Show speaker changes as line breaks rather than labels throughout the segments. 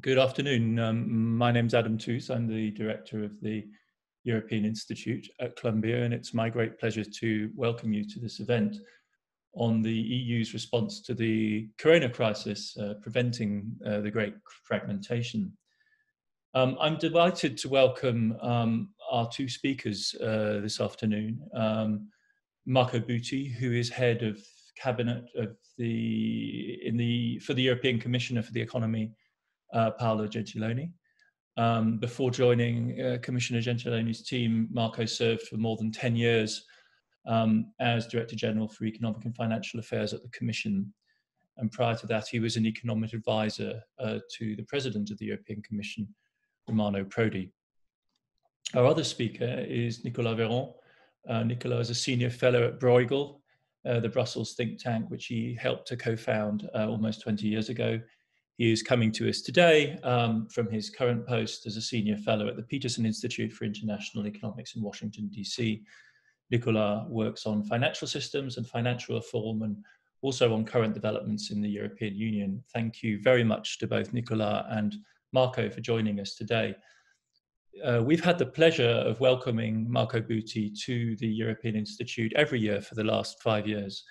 Good afternoon. Um, my name's Adam Tooze. I'm the director of the European Institute at Columbia, and it's my great pleasure to welcome you to this event on the EU's response to the corona crisis, uh, preventing uh, the great fragmentation. Um, I'm delighted to welcome um, our two speakers uh, this afternoon. Um, Marco Buti, who is head of cabinet of the in the for the European Commissioner for the Economy, uh, Paolo Gentiloni. Um, before joining uh, Commissioner Gentiloni's team, Marco served for more than 10 years um, as Director General for Economic and Financial Affairs at the Commission. And prior to that, he was an economic advisor uh, to the President of the European Commission, Romano Prodi. Our other speaker is Nicolas Véron. Uh, Nicolas is a senior fellow at Bruegel, uh, the Brussels think tank, which he helped to co-found uh, almost 20 years ago. He is coming to us today um, from his current post as a senior fellow at the Peterson Institute for International Economics in Washington, D.C. Nicolas works on financial systems and financial reform and also on current developments in the European Union. Thank you very much to both Nicolas and Marco for joining us today. Uh, we've had the pleasure of welcoming Marco Buti to the European Institute every year for the last five years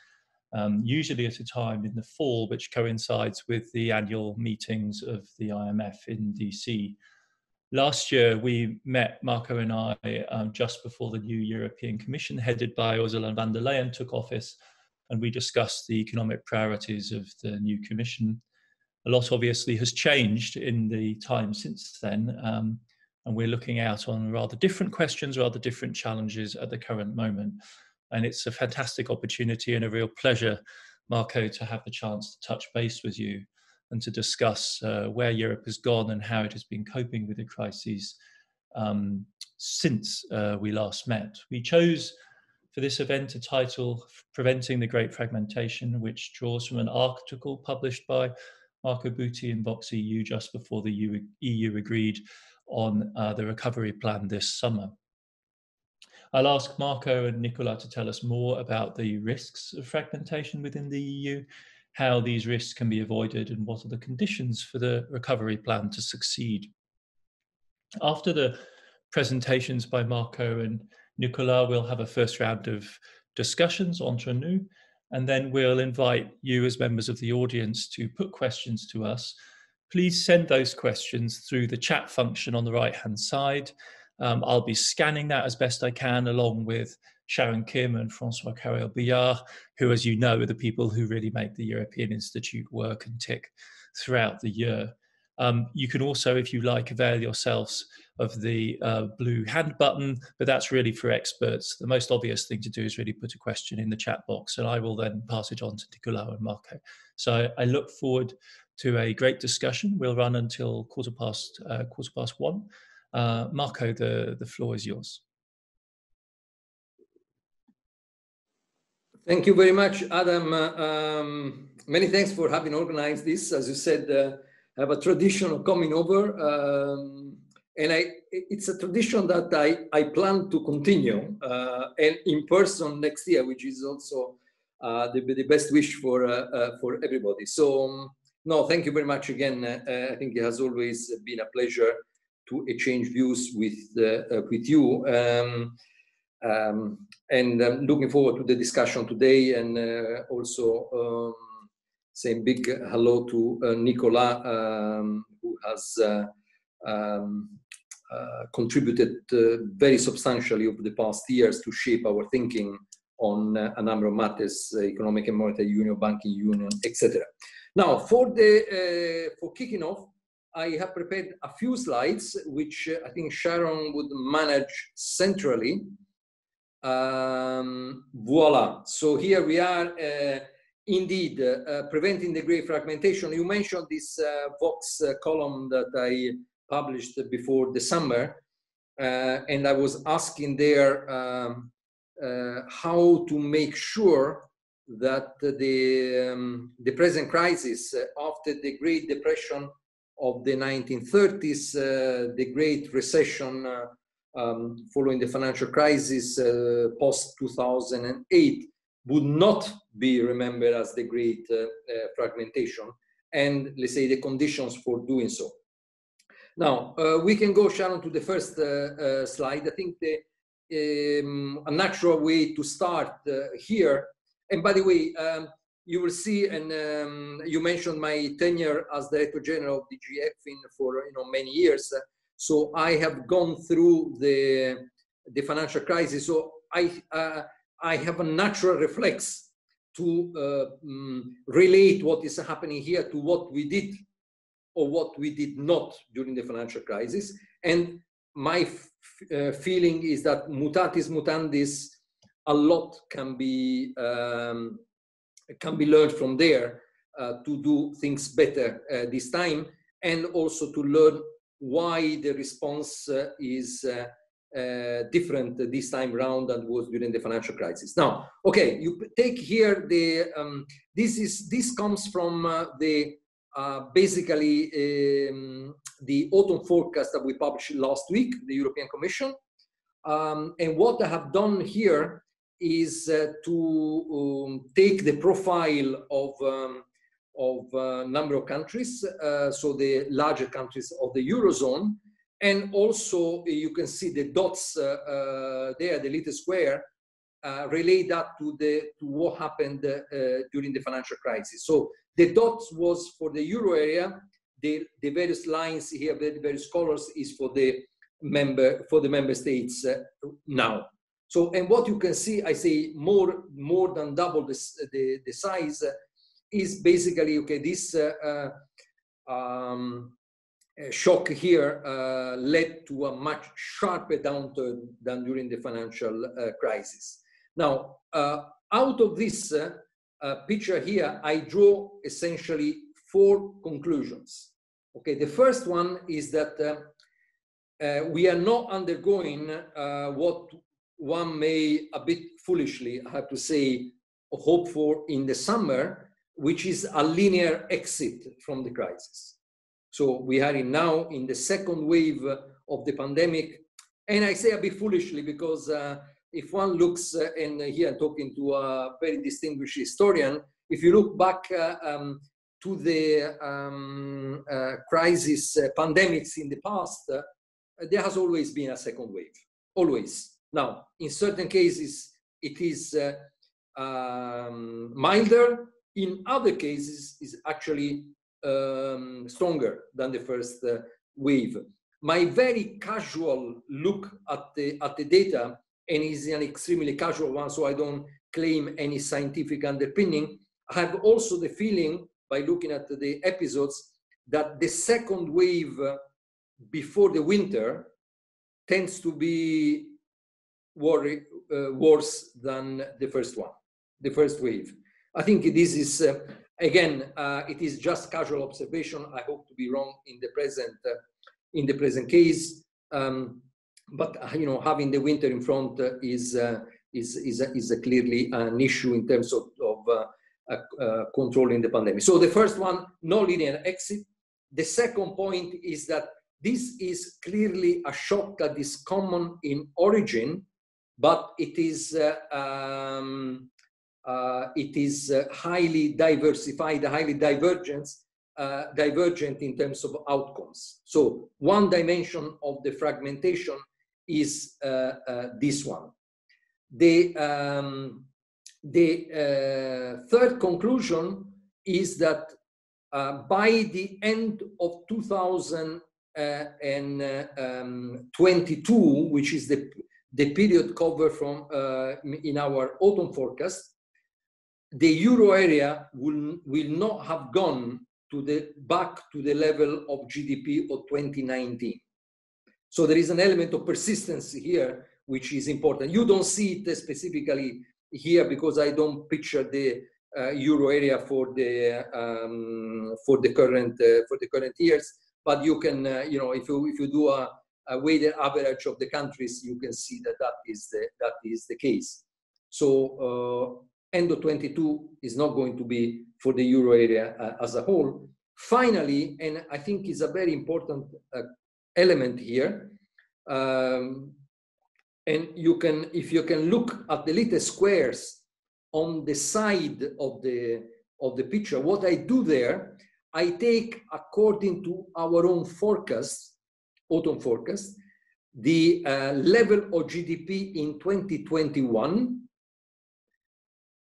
um, usually at a time in the fall, which coincides with the annual meetings of the IMF in DC. Last year, we met, Marco and I, um, just before the new European Commission, headed by Ursula von der Leyen, took office, and we discussed the economic priorities of the new Commission. A lot obviously has changed in the time since then, um, and we're looking out on rather different questions, rather different challenges at the current moment. And it's a fantastic opportunity and a real pleasure, Marco, to have the chance to touch base with you and to discuss uh, where Europe has gone and how it has been coping with the crises um, since uh, we last met. We chose for this event a title, Preventing the Great Fragmentation, which draws from an article published by Marco Buti in Vox EU just before the EU, EU agreed on uh, the recovery plan this summer. I'll ask Marco and Nicola to tell us more about the risks of fragmentation within the EU, how these risks can be avoided, and what are the conditions for the recovery plan to succeed. After the presentations by Marco and Nicola, we'll have a first round of discussions entre nous, and then we'll invite you as members of the audience to put questions to us. Please send those questions through the chat function on the right hand side. Um, I'll be scanning that as best I can along with Sharon Kim and Francois Carrel Billard, who, as you know, are the people who really make the European Institute work and tick throughout the year. Um, you can also, if you like, avail yourselves of the uh, blue hand button, but that's really for experts. The most obvious thing to do is really put a question in the chat box, and I will then pass it on to Nicolas and Marco. So I look forward to a great discussion. We'll run until quarter past uh, quarter past one. Uh, Marco, the, the floor is yours.
Thank you very much, Adam. Uh, um, many thanks for having organized this. As you said, uh, I have a tradition of coming over, um, and I, it's a tradition that I, I plan to continue uh, and in person next year, which is also uh, the, the best wish for uh, uh, for everybody. So, um, no, thank you very much again. I think it has always been a pleasure to exchange views with uh, with you. Um, um, and I'm looking forward to the discussion today and uh, also um, saying big hello to uh, Nicolas, um, who has um, uh, contributed uh, very substantially over the past years to shape our thinking on uh, a number of matters, economic and monetary union, banking union, etc. Now, for the for kicking off, I have prepared a few slides, which uh, I think Sharon would manage centrally. Um, voila. So here we are, uh, indeed, uh, preventing the great fragmentation. You mentioned this uh, Vox uh, column that I published before the summer, uh, and I was asking there um, how to make sure that the, um, the present crisis after the Great Depression of the 1930s, uh, the Great Recession uh, um, following the financial crisis uh, post 2008 would not be remembered as the Great Fragmentation, and let's say the conditions for doing so. Now, uh, we can go, Sharon, to the first uh, uh, slide. I think the, um, a natural way to start here, and by the way, um, you will see, and um, you mentioned my tenure as Director General of DG ECFIN for you know, many years. So I have gone through the, the financial crisis. So I, uh, I have a natural reflex to uh, um, relate what is happening here to what we did or what we did not during the financial crisis. And my uh, feeling is that mutatis mutandis, a lot can be um, can be learned from there uh, to do things better uh, this time, and also to learn why the response uh, is uh, different this time round than was during the financial crisis. Now, okay, you take here the um, this is this comes from the uh, basically um, the autumn forecast that we published last week, the European Commission. Um, and what I have done here is uh, to um, take the profile of um, of a uh, number of countries, uh, so the larger countries of the Eurozone, and also you can see the dots there, the little square, uh, relate that to the to what happened uh, during the financial crisis. So the dots was for the euro area. The, the various lines here, the various colors is for the member for the member states now. So, and what you can see, I say more more than double this, the the size uh, is basically okay. This uh, uh um, shock here uh, led to a much sharper downturn than during the financial uh, crisis. Now, out of this uh, picture here, I draw essentially four conclusions. Okay, the first one is that uh, uh, we are not undergoing uh, what one may a bit foolishly, I have to say, hope for in the summer, which is a linear exit from the crisis. So we are in now in the second wave of the pandemic. And I say a bit foolishly because uh, if one looks, uh, and here I'm talking to a very distinguished historian, if you look back uh, um, to the um, uh, crisis, uh, pandemics in the past, uh, there has always been a second wave, always. Now, in certain cases, it is uh, um, milder. In other cases, is actually um, stronger than the first wave. My very casual look at the at the data and is an extremely casual one, so I don't claim any scientific underpinning. I have also the feeling, by looking at the episodes, that the second wave before the winter tends to be worry, uh, worse than the first one, the first wave. I think this is, uh, again, uh, it is just casual observation. I hope to be wrong in the present, uh, in the present case. Um, but uh, you know, having the winter in front uh, is is is, is a clearly an issue in terms of, of controlling the pandemic. So the first one, no linear exit. The second point is that this is clearly a shock that is common in origin, but it is uh, um, uh, it is uh, highly diversified, highly divergent, divergent in terms of outcomes. So one dimension of the fragmentation is uh, uh, this one. The, um, the uh, third conclusion is that by the end of 2022, which is the, the period covered from in our autumn forecast, the euro area will, will not have gone to the back to the level of GDP of 2019. So there is an element of persistence here, which is important. You don't see it specifically here because I don't picture the uh, euro area for the um, for the current uh, for the current years. But you can, uh, you know, if you if you do a, a, weighted average of the countries, you can see that that is the that is the case. So uh, end of 22 is not going to be for the euro area uh, as a whole. Finally, and I think is a very important uh, element here. Um, and you can, if you can look at the little squares on the side of the, of the picture, what I do there, I take according to our own forecast, autumn forecast, the uh, level of GDP in 2021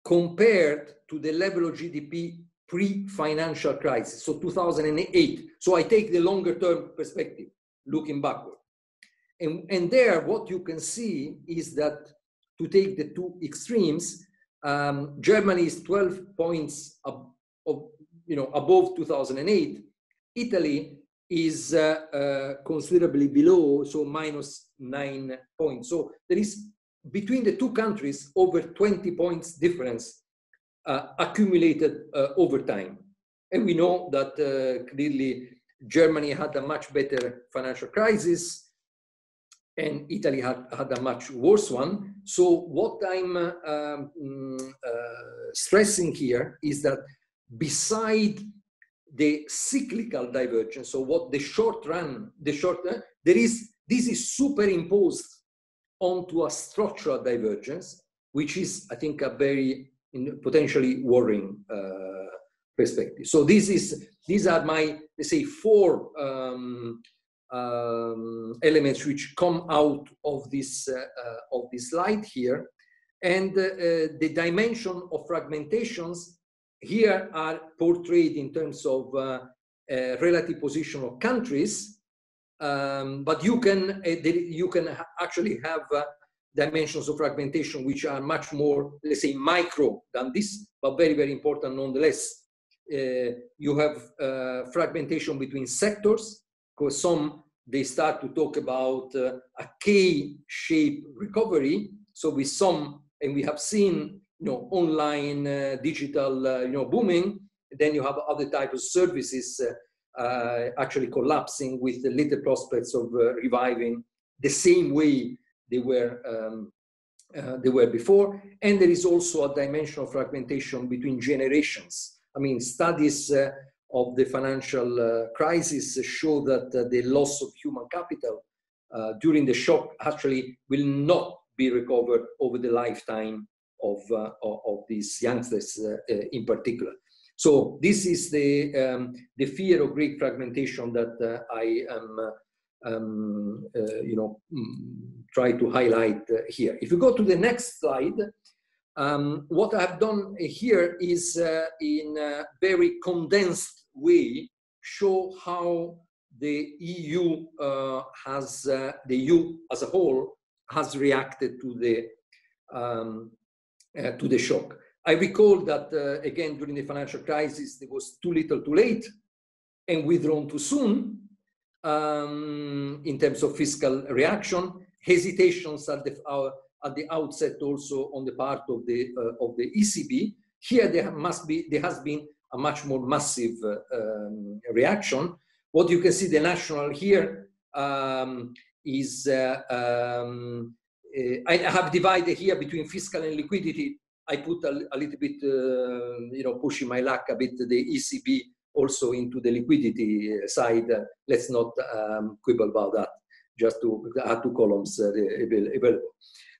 compared to the level of GDP pre-financial crisis, so 2008. So I take the longer term perspective, looking backward. And, and there, what you can see is that to take the two extremes, um, Germany is 12 points ab- of, you know, above 2008. Italy is uh, uh, considerably below, so minus nine points. So there is between the two countries over 20 points difference uh, accumulated uh, over time. And we know that uh, clearly Germany had a much better financial crisis and Italy had, had a much worse one. So what I'm uh, um, mm, stressing here is that beside the cyclical divergence, so what the short run, the short run, there is this is superimposed onto a structural divergence, which is, I think, a very potentially worrying uh, perspective. So this is these are my let's say four um, um, elements which come out of this uh, uh, of this slide here, and uh, uh, the dimension of fragmentations here are portrayed in terms of uh, relative position of countries, um, but you can you can actually have dimensions of fragmentation which are much more, let's say, micro than this, but very, very important nonetheless. Uh, you have uh, fragmentation between sectors, because some they start to talk about uh, a K-shaped recovery. So with some, and we have seen, you know, online uh, digital, uh, you know, booming. Then you have other type of services uh, actually collapsing with the little prospects of reviving the same way they were um, uh, they were before. And there is also a dimension of fragmentation between generations. I mean, studies uh, of the financial uh, crisis show that uh, the loss of human capital uh, during the shock actually will not be recovered over the lifetime of, uh, of, these youngsters in particular. So this is the, um, the fear of great fragmentation that I am um, uh, you know, mm, try to highlight uh, here. If you go to the next slide, um, what I've done here is uh, in a very condensed way show how the EU uh, has, uh, the EU as a whole has reacted to the, um, uh, to the shock. I recall that, again, during the financial crisis, there was too little too late and withdrawn too soon um, in terms of fiscal reaction, hesitations at the, uh, at the outset also on the part of the, uh, of the ECB. Here there must be, there has been a much more massive uh, um, reaction. What you can see, the national here um, is, uh, um, uh, I have divided here between fiscal and liquidity. I put a, a little bit, uh, you know, pushing my luck a bit the ECB also into the liquidity side. Let's not um, quibble about that, just to add two columns uh, available.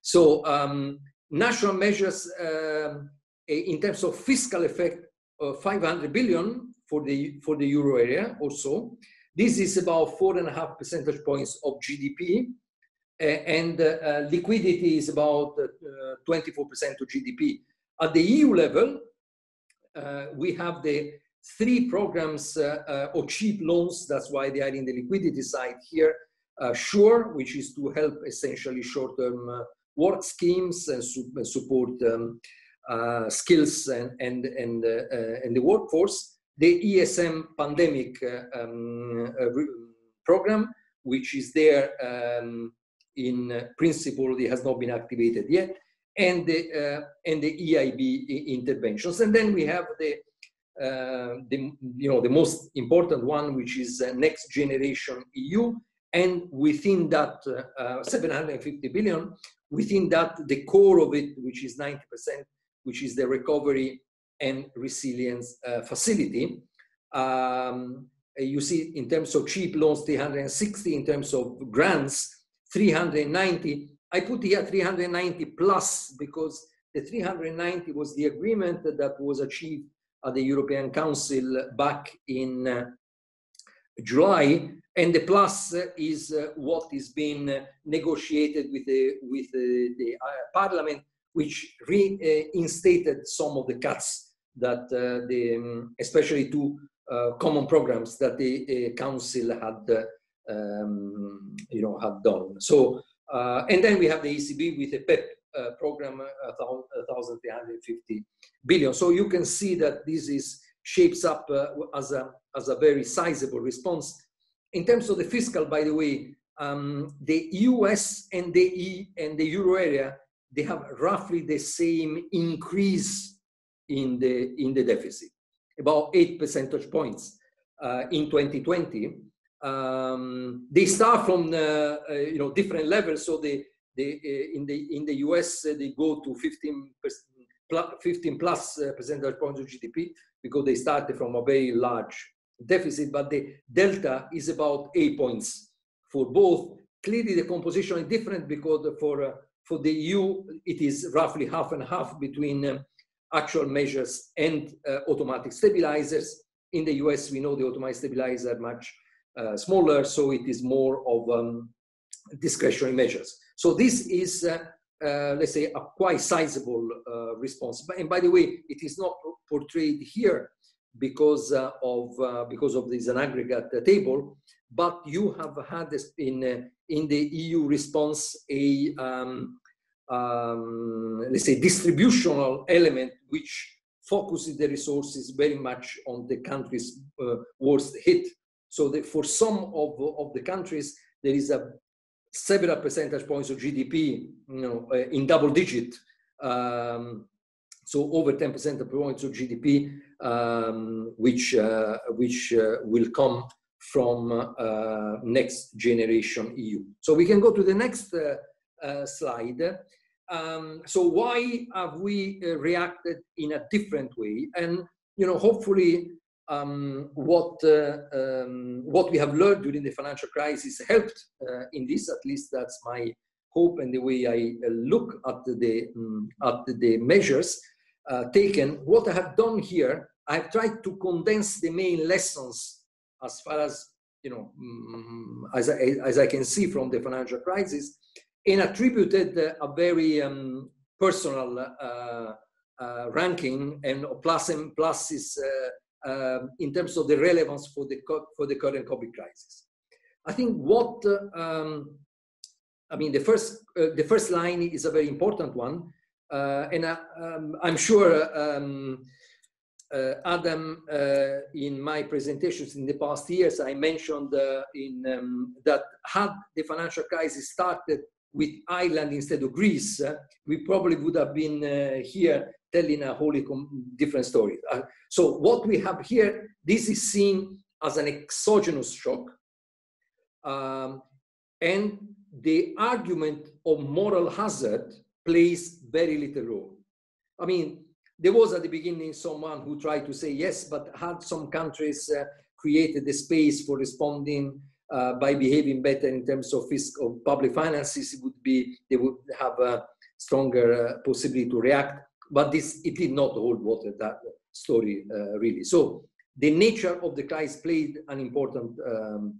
So um, national measures um, in terms of fiscal effect, uh, 500 billion for the, for the euro area also. This is about four and a half percentage points of GDP. And uh, liquidity is about 24% uh, of GDP. At the EU level, uh, we have the three programs of cheap loans. That's why they are in the liquidity side here. SURE, which is to help essentially short-term work schemes and su support um, uh, skills and and and, uh, and the workforce. The ESM pandemic uh, um, program, which is there um, in principle, it has not been activated yet, and the and the EIB interventions. And then we have the uh, the, you know, the most important one, which is uh, next generation EU. And within that uh, 750 billion, within that, the core of it, which is 90%, which is the recovery and resilience facility. Um, you see in terms of cheap loans 360 in terms of grants 390 i put here 390 plus because the 390 was the agreement that was achieved at the European Council back in uh, July, and the plus is uh, what is being negotiated with the with uh, the, the Parliament, which reinstated some of the cuts that the um, especially two common programs that the Council had um, you know had done. So and then we have the ECB with a PEPP uh, program, uh, 1,350 billion. So you can see that this is shapes up uh, as, a, as a very sizable response. In terms of the fiscal, by the way, um, the US and the, e, and the euro area, they have roughly the same increase in the, in the deficit, about eight percentage points uh, in 2020. Um, they start from the, uh, you know different levels, so the they, uh, in the in the US uh, they go to 15 15 plus uh, percentage points of GDP because they started from a very large deficit, but the delta is about eight points for both. Clearly, the composition is different because for uh, for the EU it is roughly half and half between um, actual measures and uh, automatic stabilizers. In the US, we know the automatic stabilizers are much uh, smaller, so it is more of um, discretionary measures. So this is, uh, uh, let's say, a quite sizable uh, response. And by the way, it is not portrayed here because of because of this an aggregate table, but you have had this in in the EU response a um, um, let's say distributional element which focuses the resources very much on the countries uh, worst hit. So that for some of, of the countries, there is a several percentage points of GDP, you know, uh, in double digit. Um, so over 10 percentage points of GDP, um, which uh, which uh, will come from uh, next generation EU. So we can go to the next uh, uh, slide. Um, so why have we reacted in a different way? And you know, hopefully um, what uh, um, what we have learned during the financial crisis helped uh, in this. At least that's my hope and the way I uh, look at the um, at the measures uh, taken. What I have done here, I've tried to condense the main lessons as far as you know, mm, as I, as I can see from the financial crisis, and attributed a very um, personal uh, uh, ranking and plus and pluses um, in terms of the relevance for the, for the current COVID crisis. I think what, um, I mean, the first, uh, the first line is a very important one. Uh, and I, um, I'm sure um, uh, Adam, uh, in my presentations in the past years, I mentioned uh, in, um, that had the financial crisis started with Ireland instead of Greece, uh, we probably would have been here telling a wholly different story. Uh, so what we have here, this is seen as an exogenous shock. Um, and the argument of moral hazard plays very little role. I mean, there was at the beginning someone who tried to say yes, but had some countries uh, created the space for responding uh, by behaving better in terms of fiscal public finances, would be they would have a stronger uh, possibility to react. But this it did not hold water that story uh, really. So the nature of the crisis played an important um,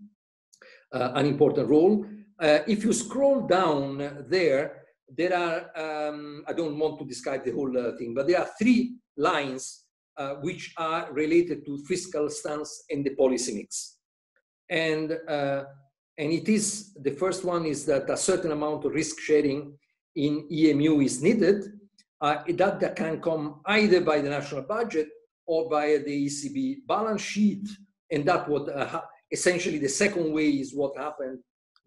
uh, an important role. If you scroll down there there are um, i don't want to describe the whole uh, thing but there are three lines uh, which are related to fiscal stance and the policy mix and uh, and it is the first one is that a certain amount of risk sharing in emu is needed uh, that, that can come either by the national budget or by the ECB balance sheet. And that what uh, essentially the second way is what happened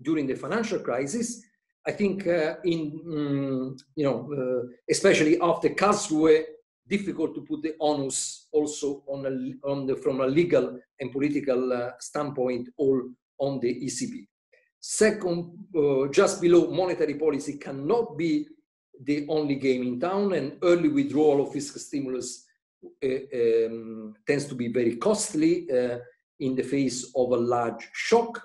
during the financial crisis. I think uh, in um, you know uh, especially after Karlsruhe, difficult to put the onus also on a, on the from a legal and political uh, standpoint all on the ECB. Second, uh, just below monetary policy cannot be the only game in town, and early withdrawal of fiscal stimulus uh, um, tends to be very costly uh, in the face of a large shock.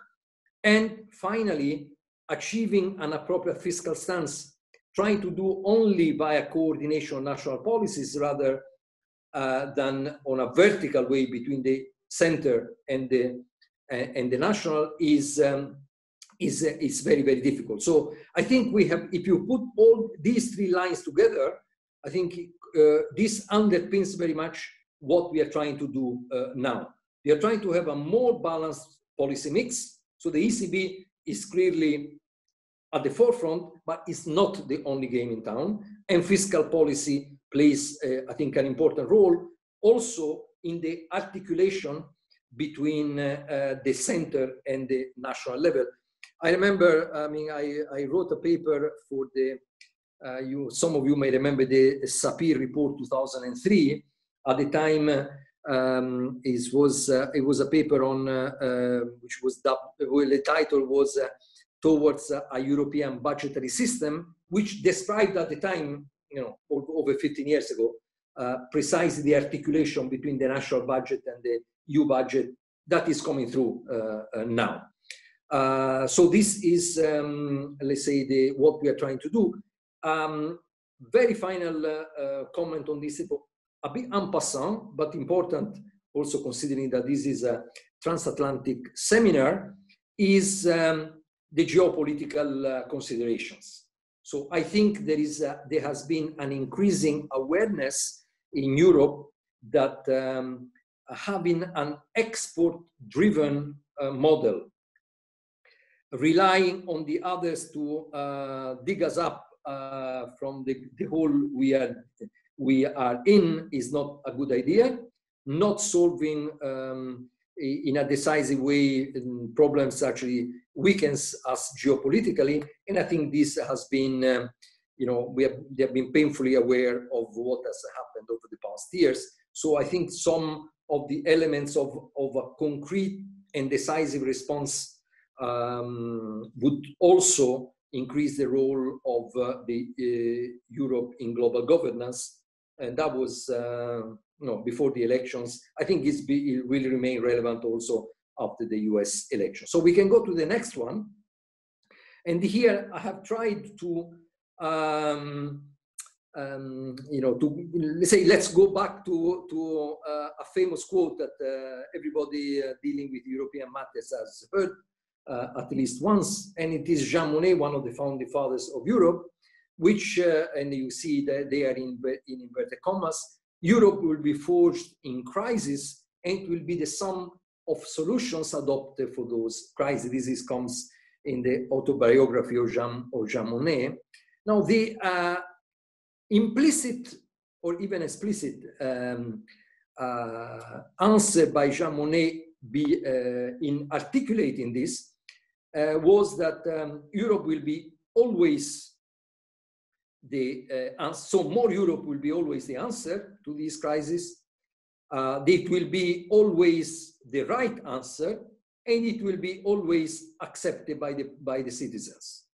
And finally, achieving an appropriate fiscal stance, trying to do only via coordination of national policies rather uh, than on a vertical way between the center and the and, and the national is um, is uh, is very very difficult. So I think we have, if you put all these three lines together, I think uh, this underpins very much what we are trying to do uh, now. We are trying to have a more balanced policy mix. So the ECB is clearly at the forefront, but it's not the only game in town. And fiscal policy plays, uh, I think, an important role also in the articulation between uh, uh, the center and the national level. I remember, I mean, I, I wrote a paper for the, uh, you, some of you may remember the Sapir report 2003. At the time, um, it was uh, it was a paper on uh, which was dubbed, well, the title was towards a European budgetary system, which described at the time, you know, over 15 years ago, uh, precisely the articulation between the national budget and the EU budget that is coming through uh, uh, now. Uh, so this is, um, let's say, the, what we are trying to do. Um, very final uh, uh, comment on this, a bit en passant, but important also considering that this is a transatlantic seminar, is um, the geopolitical considerations. So I think there is a, there has been an increasing awareness in Europe that um, having an export-driven uh, model, relying on the others to uh, dig us up uh, from the, the hole we are, we are in is not a good idea. Not solving um, in a decisive way problems actually weakens us geopolitically. And I think this has been, um, you know, we have, we have been painfully aware of what has happened over the past years. So I think some of the elements of, of a concrete and decisive response um, would also increase the role of uh, the uh, Europe in global governance. And that was, uh, you know, before the elections. I think it's be, it will remain relevant also after the US election. So we can go to the next one. And here I have tried to um, um, you know, to let's say, let's go back to to uh, a famous quote that uh, everybody uh, dealing with European matters has heard uh, at least once, and it is Jean Monnet, one of the founding fathers of Europe, which, uh, and you see that they are in, in inverted commas, Europe will be forged in crisis, and it will be the sum of solutions adopted for those crises. This comes in the autobiography of Jean, of Jean Monnet. Now, the uh, implicit or even explicit um, uh, answer by Jean Monnet be, uh, in articulating this uh, was that um, Europe will be always the uh, answer. So more Europe will be always the answer to this crisis. Uh, it will be always the right answer, and it will be always accepted by the, by the citizens.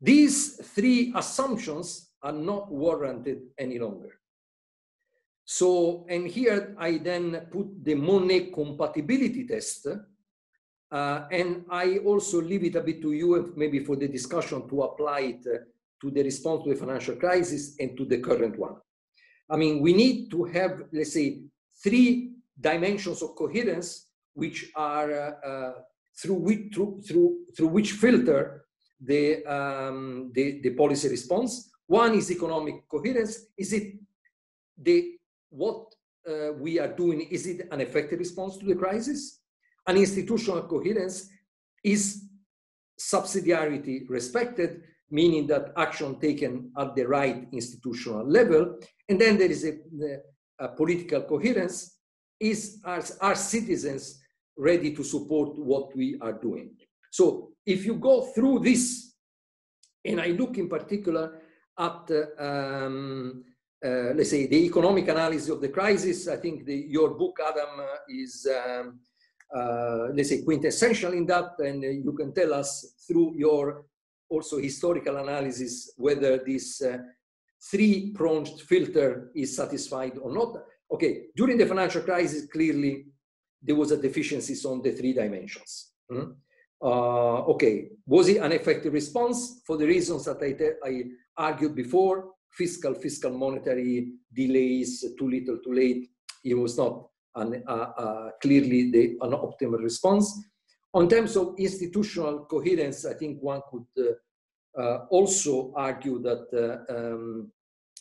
These three assumptions are not warranted any longer. So, and here I then put the Monnet compatibility test, uh, and I also leave it a bit to you, maybe for the discussion, to apply it uh, to the response to the financial crisis and to the current one. I mean, we need to have, let's say, three dimensions of coherence, which are uh, uh through which through, through through which filter the um, the, the policy response. One is economic coherence. Is it the what uh, we are doing? Is it an effective response to the crisis? An institutional coherence is subsidiarity respected, meaning that action taken at the right institutional level. And then there is a, a political coherence. Is our, our citizens ready to support what we are doing? So if you go through this, and I look in particular at, um, uh, let's say, the economic analysis of the crisis. I think the, your book, Adam, uh, is, um, uh, let's say, quintessential in that, and you can tell us through your also historical analysis whether this uh, three-pronged filter is satisfied or not. Okay, during the financial crisis, clearly there was a deficiency on the three dimensions. Mm -hmm. uh, okay, was it an effective response for the reasons that I, I argued before, fiscal, fiscal monetary delays, too little, too late. It was not an, uh, clearly the, an optimal response. On terms of institutional coherence, I think one could uh, also argue that uh, um,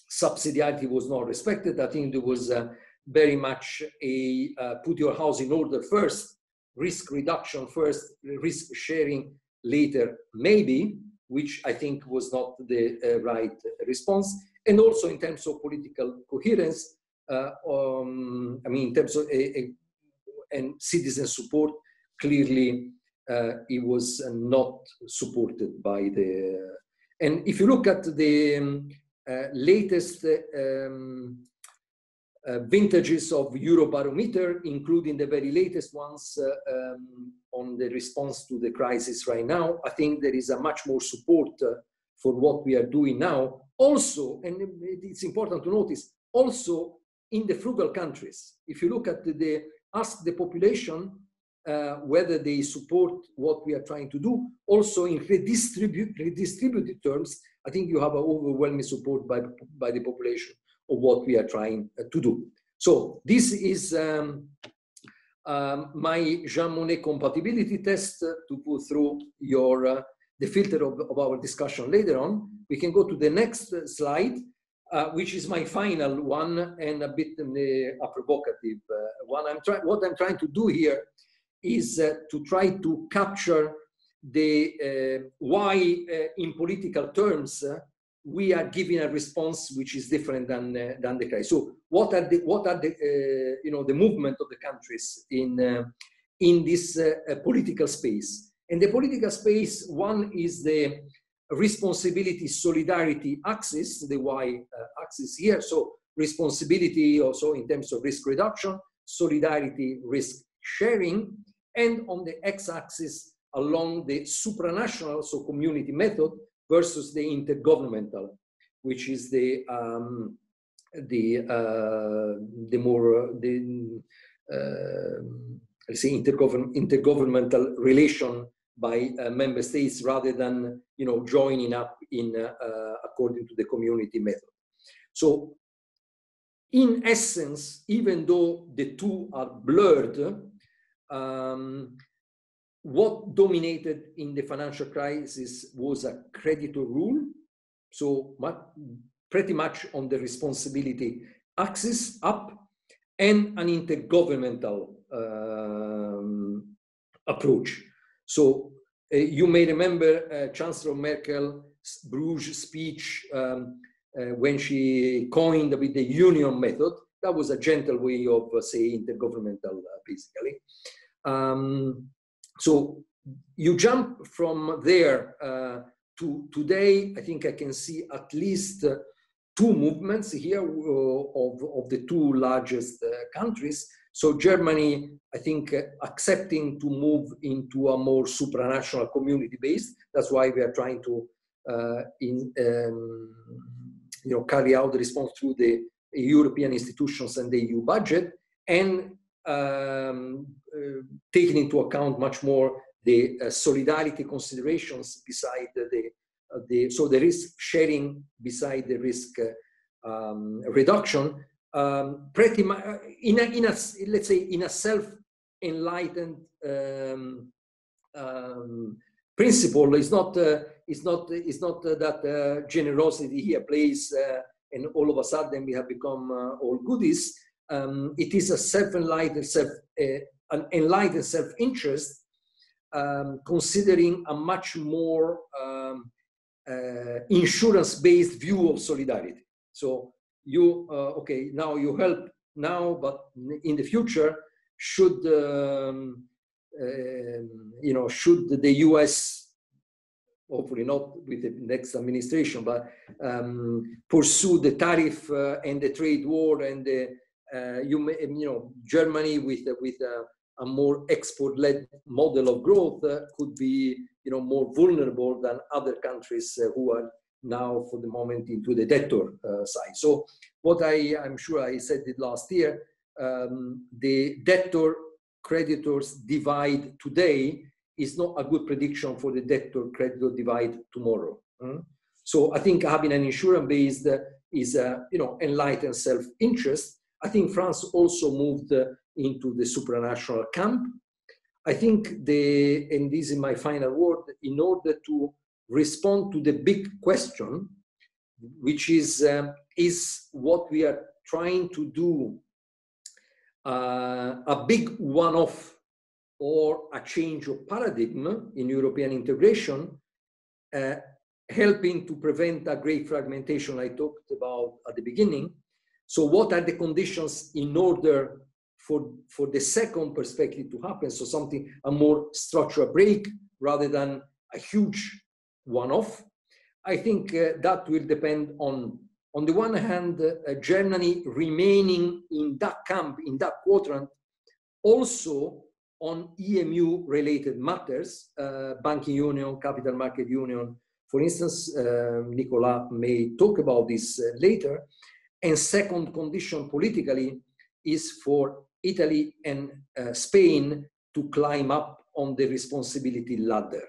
subsidiarity was not respected. I think there was uh, very much a put your house in order first, risk reduction first, risk sharing later, maybe, which I think was not the right response. And also in terms of political coherence, um, I mean, in terms of a, a, and citizen support, clearly uh, it was not supported by the. And if you look at the um, uh, latest um, uh, vintages of Eurobarometer, including the very latest ones uh, um, on the response to the crisis right now, I think there is a much more support uh, for what we are doing now. Also, and it's important to notice, also in the frugal countries. If you look at the, the ask the population uh, whether they support what we are trying to do. Also, in redistribute, redistributed terms, I think you have an overwhelming support by, by the population of what we are trying uh, to do. So this is um, um, my Jean Monnet compatibility test uh, to put through your uh, the filter of, of, our discussion later on. We can go to the next uh, slide, uh, which is my final one and a bit um, a provocative one. I'm trying. What I'm trying to do here is uh, to try to capture the uh, why uh, in political terms we are giving a response which is different than than the crisis. So what are the what are the you know the movement of the countries in in this political space? And the political space, one is the responsibility solidarity axis, the Y uh, axis here. So responsibility also in terms of risk reduction, solidarity risk sharing, and on the x-axis along the supranational, so community method, versus the intergovernmental, which is the um, the uh, the more the uh, let's say intergovern intergovernmental relation by uh, member states rather than you know joining up in uh, uh, according to the community method. So in essence, even though the two are blurred, um, what dominated in the financial crisis was a creditor rule, so pretty much on the responsibility axis up, and an intergovernmental um, approach. So uh, you may remember uh, Chancellor Merkel's Bruges speech um, uh, when she coined with the union method. That was a gentle way of, uh, say, intergovernmental, uh, basically. Um, so you jump from there uh, to today, I think I can see at least uh, two movements here uh, of, of the two largest uh, countries. So Germany, I think, uh, accepting to move into a more supranational community based. That's why we are trying to in, um, you know, carry out the response through the European institutions and the EU budget. And um, uh, taking into account much more the uh, solidarity considerations beside the, uh, the so the risk sharing beside the risk um, reduction um, pretty much in a, in a let's say in a self enlightened um, um, principle is not uh, is not is not uh, that uh, generosity here plays and all of a sudden we have become all goodies um, it is a self-enlightened, self, uh, an enlightened self-interest, um, considering a much more um, uh, insurance-based view of solidarity. So you, uh, okay, now you help now, but in the future, should um, um, you know, should the U.S. hopefully not with the next administration, but um, pursue the tariff uh, and the trade war and the you may, you know, Germany with with a, more export-led model of growth uh, could be, you know, more vulnerable than other countries uh, who are now, for the moment, into the debtor side. So, what I I'm sure I said it last year, um, the debtor creditors divide today is not a good prediction for the debtor creditor divide tomorrow. Mm? So I think having an insurance based is you know enlightened self interest I think France also moved uh, into the supranational camp. I think the, and this is my final word, in order to respond to the big question, which is, um, is what we are trying to do uh, a big one-off or a change of paradigm in European integration, uh, helping to prevent a great fragmentation I talked about at the beginning. So what are the conditions in order for, for the second perspective to happen? So something, a more structural break rather than a huge one-off. I think uh, that will depend on, on the one hand, uh, Germany remaining in that camp, in that quadrant, also on EMU related matters, uh, banking union, capital market union. For instance, uh, Nicola may talk about this uh, later. And second condition politically is for Italy and uh, Spain to climb up on the responsibility ladder.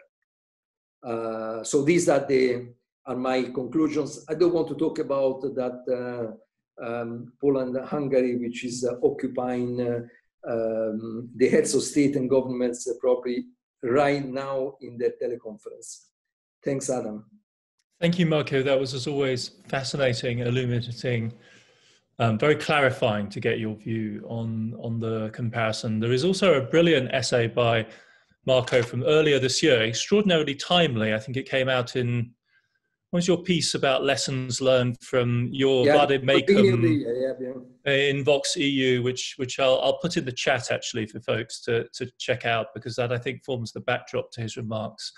Uh, so these are the are my conclusions. I don't want to talk about that uh, um, Poland, Hungary, which is occupying um, the heads of state and governments probably right now in their teleconference. Thanks, Adam.
Thank you, Marco. That was, as always, fascinating, illuminating, um, very clarifying to get your view on, on the comparison. There is also a brilliant essay by Marco from earlier this year, extraordinarily timely. I think it came out in what was your piece about lessons learned from your yeah, Vade Mecum yeah, yeah, in Vox EU, which which I'll, I'll put in the chat actually for folks to to check out because that I think forms the backdrop to his remarks.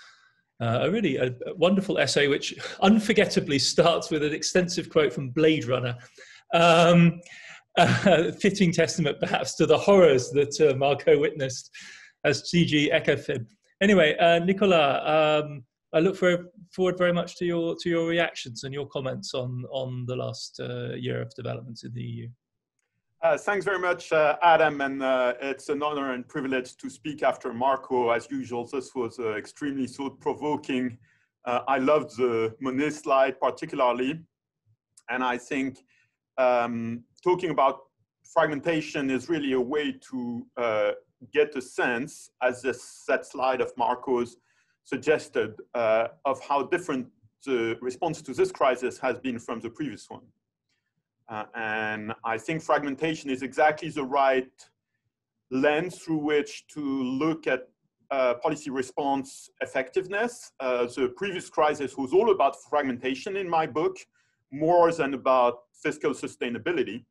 Uh, a really a, a wonderful essay which unforgettably starts with an extensive quote from Blade Runner. Um, fitting testament perhaps to the horrors that uh, Marco witnessed as DG ECFIN. Anyway, uh, Nicola, um, I look for, forward very much to your to your reactions and your comments on on the last uh, year of developments in the EU.
Uh, thanks very much, uh, Adam, and uh, it's an honor and privilege to speak after Marco. As usual, this was uh, extremely thought-provoking. Uh, I loved the Monet slide particularly, and I think um, talking about fragmentation is really a way to get a sense, as this that slide of Marco's suggested uh, of how different the response to this crisis has been from the previous one. Uh, and I think fragmentation is exactly the right lens through which to look at uh, policy response effectiveness. Uh, the previous crisis was all about fragmentation in my book, more than about fiscal sustainability.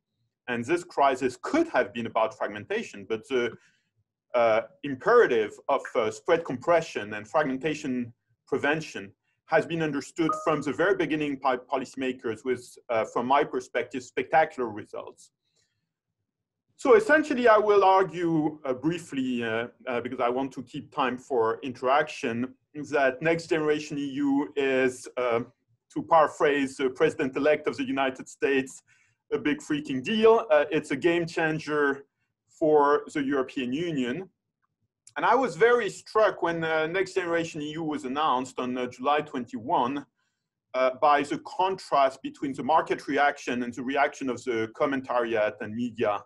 And this crisis could have been about fragmentation, but the uh, imperative of uh, spread compression and fragmentation prevention has been understood from the very beginning by policymakers with, uh, from my perspective, spectacular results. So essentially, I will argue uh, briefly, uh, uh, because I want to keep time for interaction, that Next Generation EU is, to paraphrase the President-elect of the United States, a big freaking deal. it's a game changer for the European Union. And I was very struck when uh, Next Generation EU was announced on uh, July 21 uh, by the contrast between the market reaction and the reaction of the commentariat and media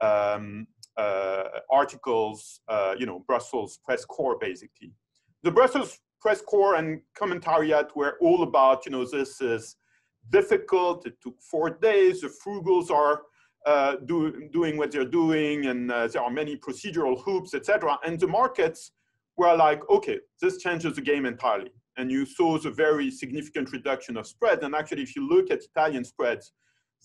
um, uh, articles, uh, you know, Brussels press corps basically. The Brussels press corps and commentariat were all about, you know, this is difficult, it took four days, the frugals are uh, do, doing what they're doing, and uh, there are many procedural hoops, etc. And the markets were like, okay, this changes the game entirely. And you saw the very significant reduction of spreads. And actually, if you look at Italian spreads,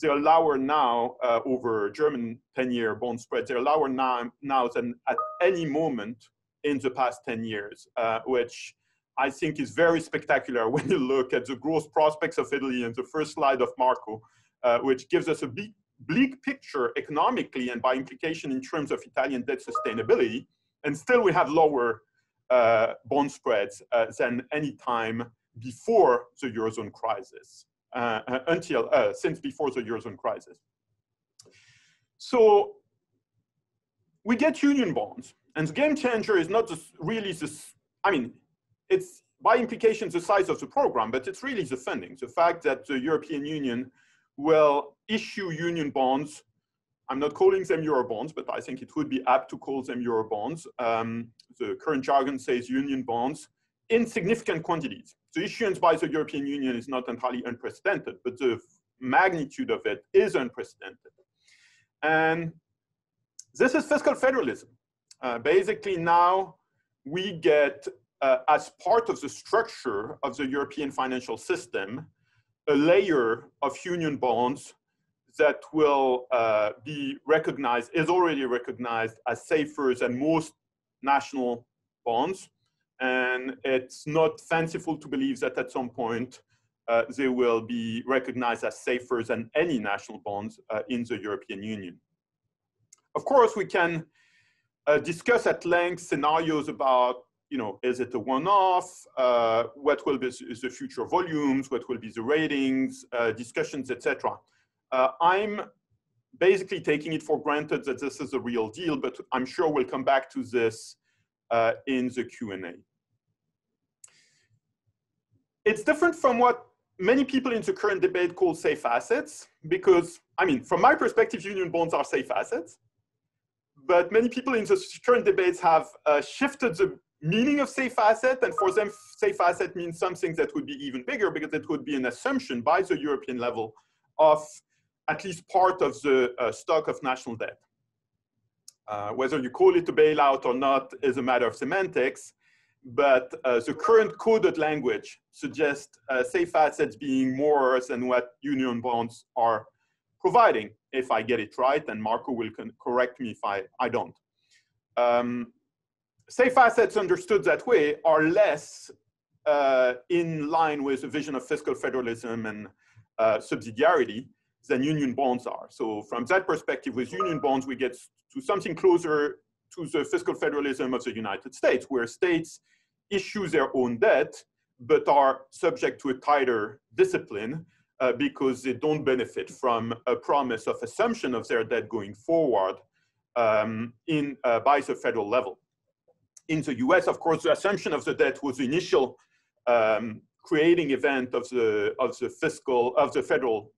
they're lower now uh, over German 10-year bond spreads. They're lower now, now than at any moment in the past 10 years, uh, which I think is very spectacular when you look at the growth prospects of Italy in the first slide of Marco, uh, which gives us a big bleak picture economically and by implication in terms of Italian debt sustainability, and still we have lower uh, bond spreads uh, than any time before the Eurozone crisis, uh, until, uh, since before the Eurozone crisis. So we get union bonds, and the game changer is not just really this, I mean, it's by implication the size of the program, but it's really the funding. The fact that the European Union will issue union bonds I'm not calling them euro bonds, but I think it would be apt to call them Eurobonds. Um, the current jargon says union bonds in significant quantities. The issuance by the European Union is not entirely unprecedented, but the magnitude of it is unprecedented. And this is fiscal federalism. Uh, basically now we get, uh, as part of the structure of the European financial system, a layer of union bonds that will uh, be recognized, is already recognized as safer than most national bonds. And it's not fanciful to believe that at some point uh, they will be recognized as safer than any national bonds uh, in the European Union. Of course, we can uh, discuss at length scenarios about, you know, is it a one-off? Uh, what will be the future volumes? What will be the ratings? Uh, discussions, etc. Uh, I'm basically taking it for granted that this is a real deal, but I'm sure we'll come back to this uh, in the Q&A. It's different from what many people in the current debate call safe assets, because, I mean, from my perspective, union bonds are safe assets. But many people in the current debates have uh, shifted the meaning of safe asset, and for them, safe asset means something that would be even bigger because it would be an assumption by the European level of at least part of the uh, stock of national debt. Uh, whether you call it a bailout or not is a matter of semantics, but uh, the current coded language suggests uh, safe assets being more than what union bonds are providing, if I get it right, and Marco will correct me if I, I don't. Um, safe assets understood that way are less uh, in line with the vision of fiscal federalism and uh, subsidiarity, than union bonds are. So from that perspective, with union bonds, we get to something closer to the fiscal federalism of the United States, where states issue their own debt, but are subject to a tighter discipline uh, because they don't benefit from a promise of assumption of their debt going forward um, in, uh, by the federal level. In the US, of course, the assumption of the debt was the initial um, creating event of the, of the fiscal, of the federal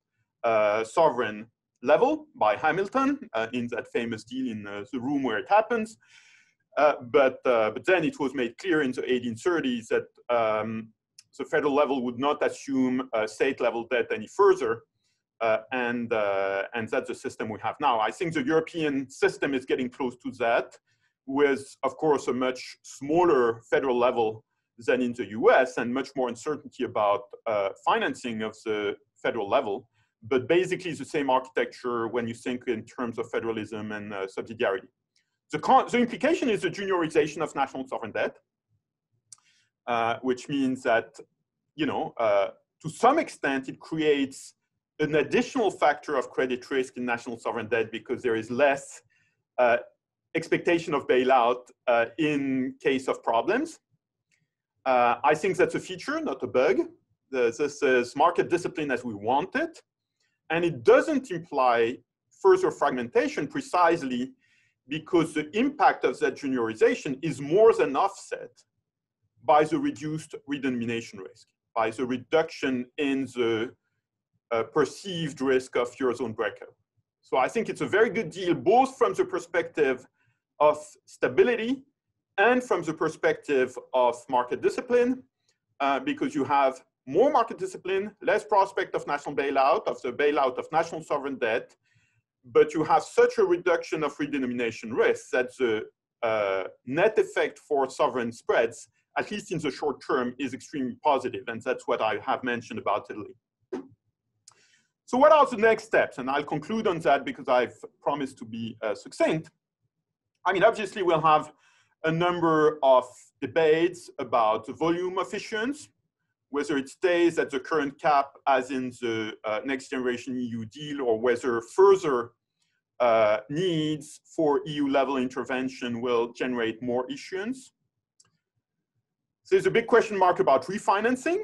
uh, sovereign level by Hamilton uh, in that famous deal in uh, the room where it happens. but, but then it was made clear in the 1830s that um, the federal level would not assume state level debt any further. Uh, and, uh, and that's the system we have now. I think the European system is getting close to that with, of course, a much smaller federal level than in the US and much more uncertainty about uh, financing of the federal level but basically the same architecture when you think in terms of federalism and uh, subsidiarity. The, the, implication is the juniorization of national sovereign debt, uh, which means that, you know, uh, to some extent it creates an additional factor of credit risk in national sovereign debt because there is less uh, expectation of bailout uh, in case of problems. Uh, I think that's a feature, not a bug. This is market discipline as we want it. And it doesn't imply further fragmentation precisely because the impact of that juniorization is more than offset by the reduced redenomination risk, by the reduction in the uh, perceived risk of Eurozone breakup. So I think it's a very good deal, both from the perspective of stability and from the perspective of market discipline, uh, because you have more market discipline, less prospect of national bailout, of the bailout of national sovereign debt, but you have such a reduction of redenomination risk that the uh, net effect for sovereign spreads, at least in the short term, is extremely positive, and that's what I have mentioned about Italy. So what are the next steps? And I'll conclude on that because I've promised to be uh, succinct. I mean, obviously we'll have a number of debates about the volume of issuance, whether it stays at the current cap as in the uh, next generation EU deal or whether further uh, needs for EU level intervention will generate more issuance. So there's a big question mark about refinancing.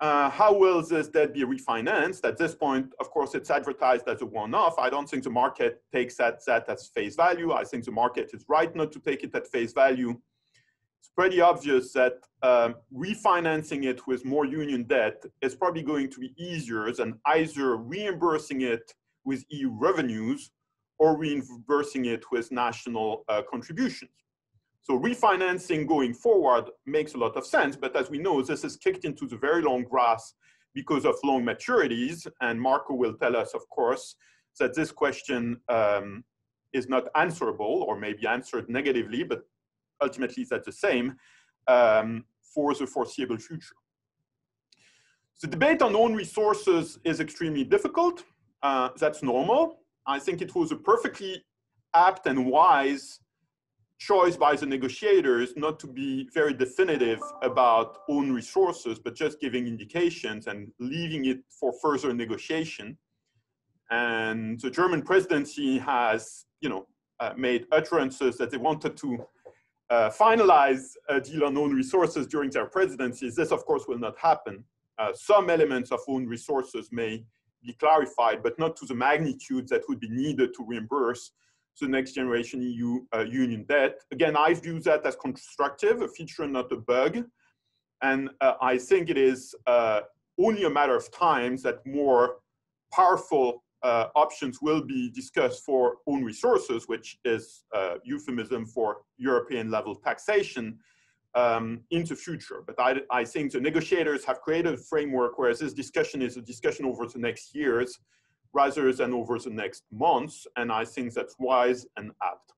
Uh, how will this debt be refinanced? At this point, of course, it's advertised as a one-off. I don't think the market takes that, that as face value. I think the market is right not to take it at face value it's pretty obvious that um, refinancing it with more union debt is probably going to be easier than either reimbursing it with EU revenues or reimbursing it with national uh, contributions. So refinancing going forward makes a lot of sense, but as we know, this is kicked into the very long grass because of long maturities. And Marco will tell us, of course, that this question um, is not answerable or maybe answered negatively, but ultimately that's the same um, for the foreseeable future. The debate on own resources is extremely difficult. Uh, that's normal. I think it was a perfectly apt and wise choice by the negotiators not to be very definitive about own resources, but just giving indications and leaving it for further negotiation. And the German presidency has, you know, uh, made utterances that they wanted to uh, finalize a deal on own resources during their presidencies. This, of course, will not happen. Uh, some elements of own resources may be clarified, but not to the magnitude that would be needed to reimburse the next generation EU uh, union debt. Again, I view that as constructive, a feature, not a bug. And uh, I think it is uh, only a matter of time that more powerful uh, options will be discussed for own resources, which is a euphemism for European level taxation um, in the future. But I, I think the negotiators have created a framework, whereas this discussion is a discussion over the next years, rather than over the next months, and I think that's wise and apt.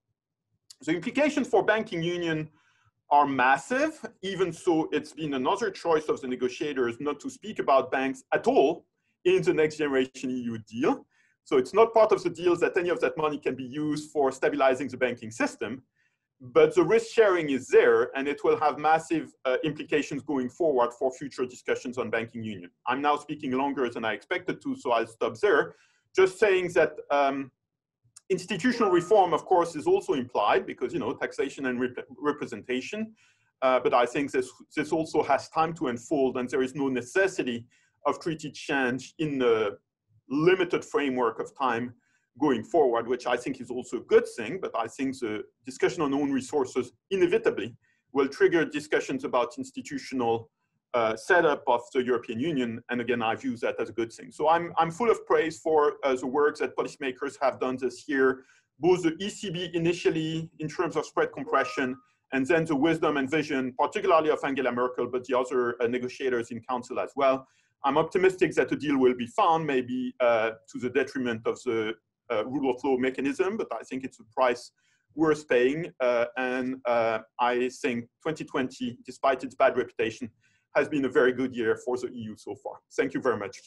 The implications for banking union are massive, even so it's been another choice of the negotiators not to speak about banks at all in the next generation EU deal. So it's not part of the deal that any of that money can be used for stabilizing the banking system, but the risk sharing is there and it will have massive uh, implications going forward for future discussions on banking union. I'm now speaking longer than I expected to, so I'll stop there. Just saying that um, institutional reform, of course, is also implied because, you know, taxation and rep representation. Uh, but I think this, this also has time to unfold and there is no necessity of treaty change in the limited framework of time going forward, which I think is also a good thing, but I think the discussion on own resources inevitably will trigger discussions about institutional uh, setup of the European Union. And again, I view that as a good thing. So I'm, I'm full of praise for uh, the work that policymakers have done this year, both the ECB initially in terms of spread compression, and then the wisdom and vision, particularly of Angela Merkel, but the other uh, negotiators in council as well. I'm optimistic that a deal will be found, maybe uh, to the detriment of the rule of law mechanism, but I think it's a price worth paying. Uh, and uh, I think 2020, despite its bad reputation, has been a very good year for the EU so far. Thank you very much.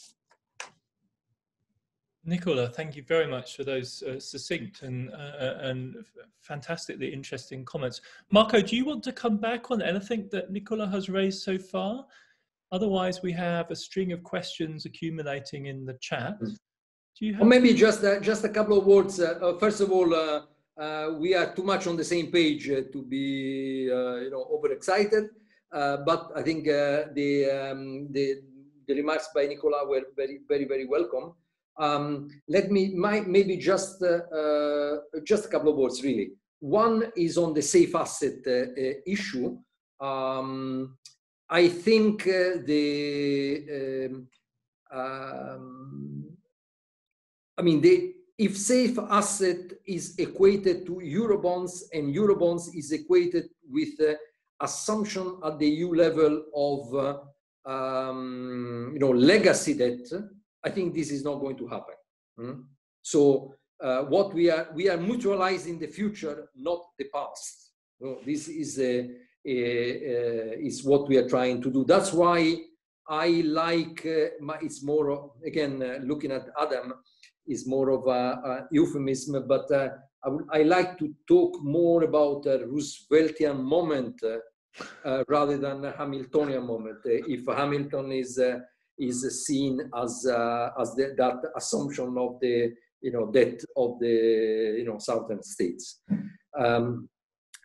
Nicola, thank you very much for those uh, succinct and uh, and fantastically interesting comments. Marco, do you want to come back on anything that Nicola has raised so far? Otherwise, we have a string of questions accumulating in the chat. Mm.
Do you have... Or maybe just uh, just a couple of words. Uh, uh first of all, uh, uh, we are too much on the same page to be you know overexcited. but I think the, um, the the remarks by Nicola were very very very welcome. Um, let me my, maybe just just a couple of words really. One is on the safe asset issue. Um, I think uh, the um, um, I mean the if safe asset is equated to eurobonds and eurobonds is equated with uh, assumption at the EU level of uh, um, you know legacy debt, I think this is not going to happen. Mm? So uh, what we are we are mutualizing the future, not the past. This is a uh, is what we are trying to do. That's why I like, uh, my, it's more, again, uh, looking at Adam, is more of a, a euphemism, but I, would, I, like to talk more about a Rooseveltian moment uh, rather than a Hamiltonian moment. Uh, if Hamilton is uh, is seen as as the, that assumption of the you know debt of the you know southern states. Um,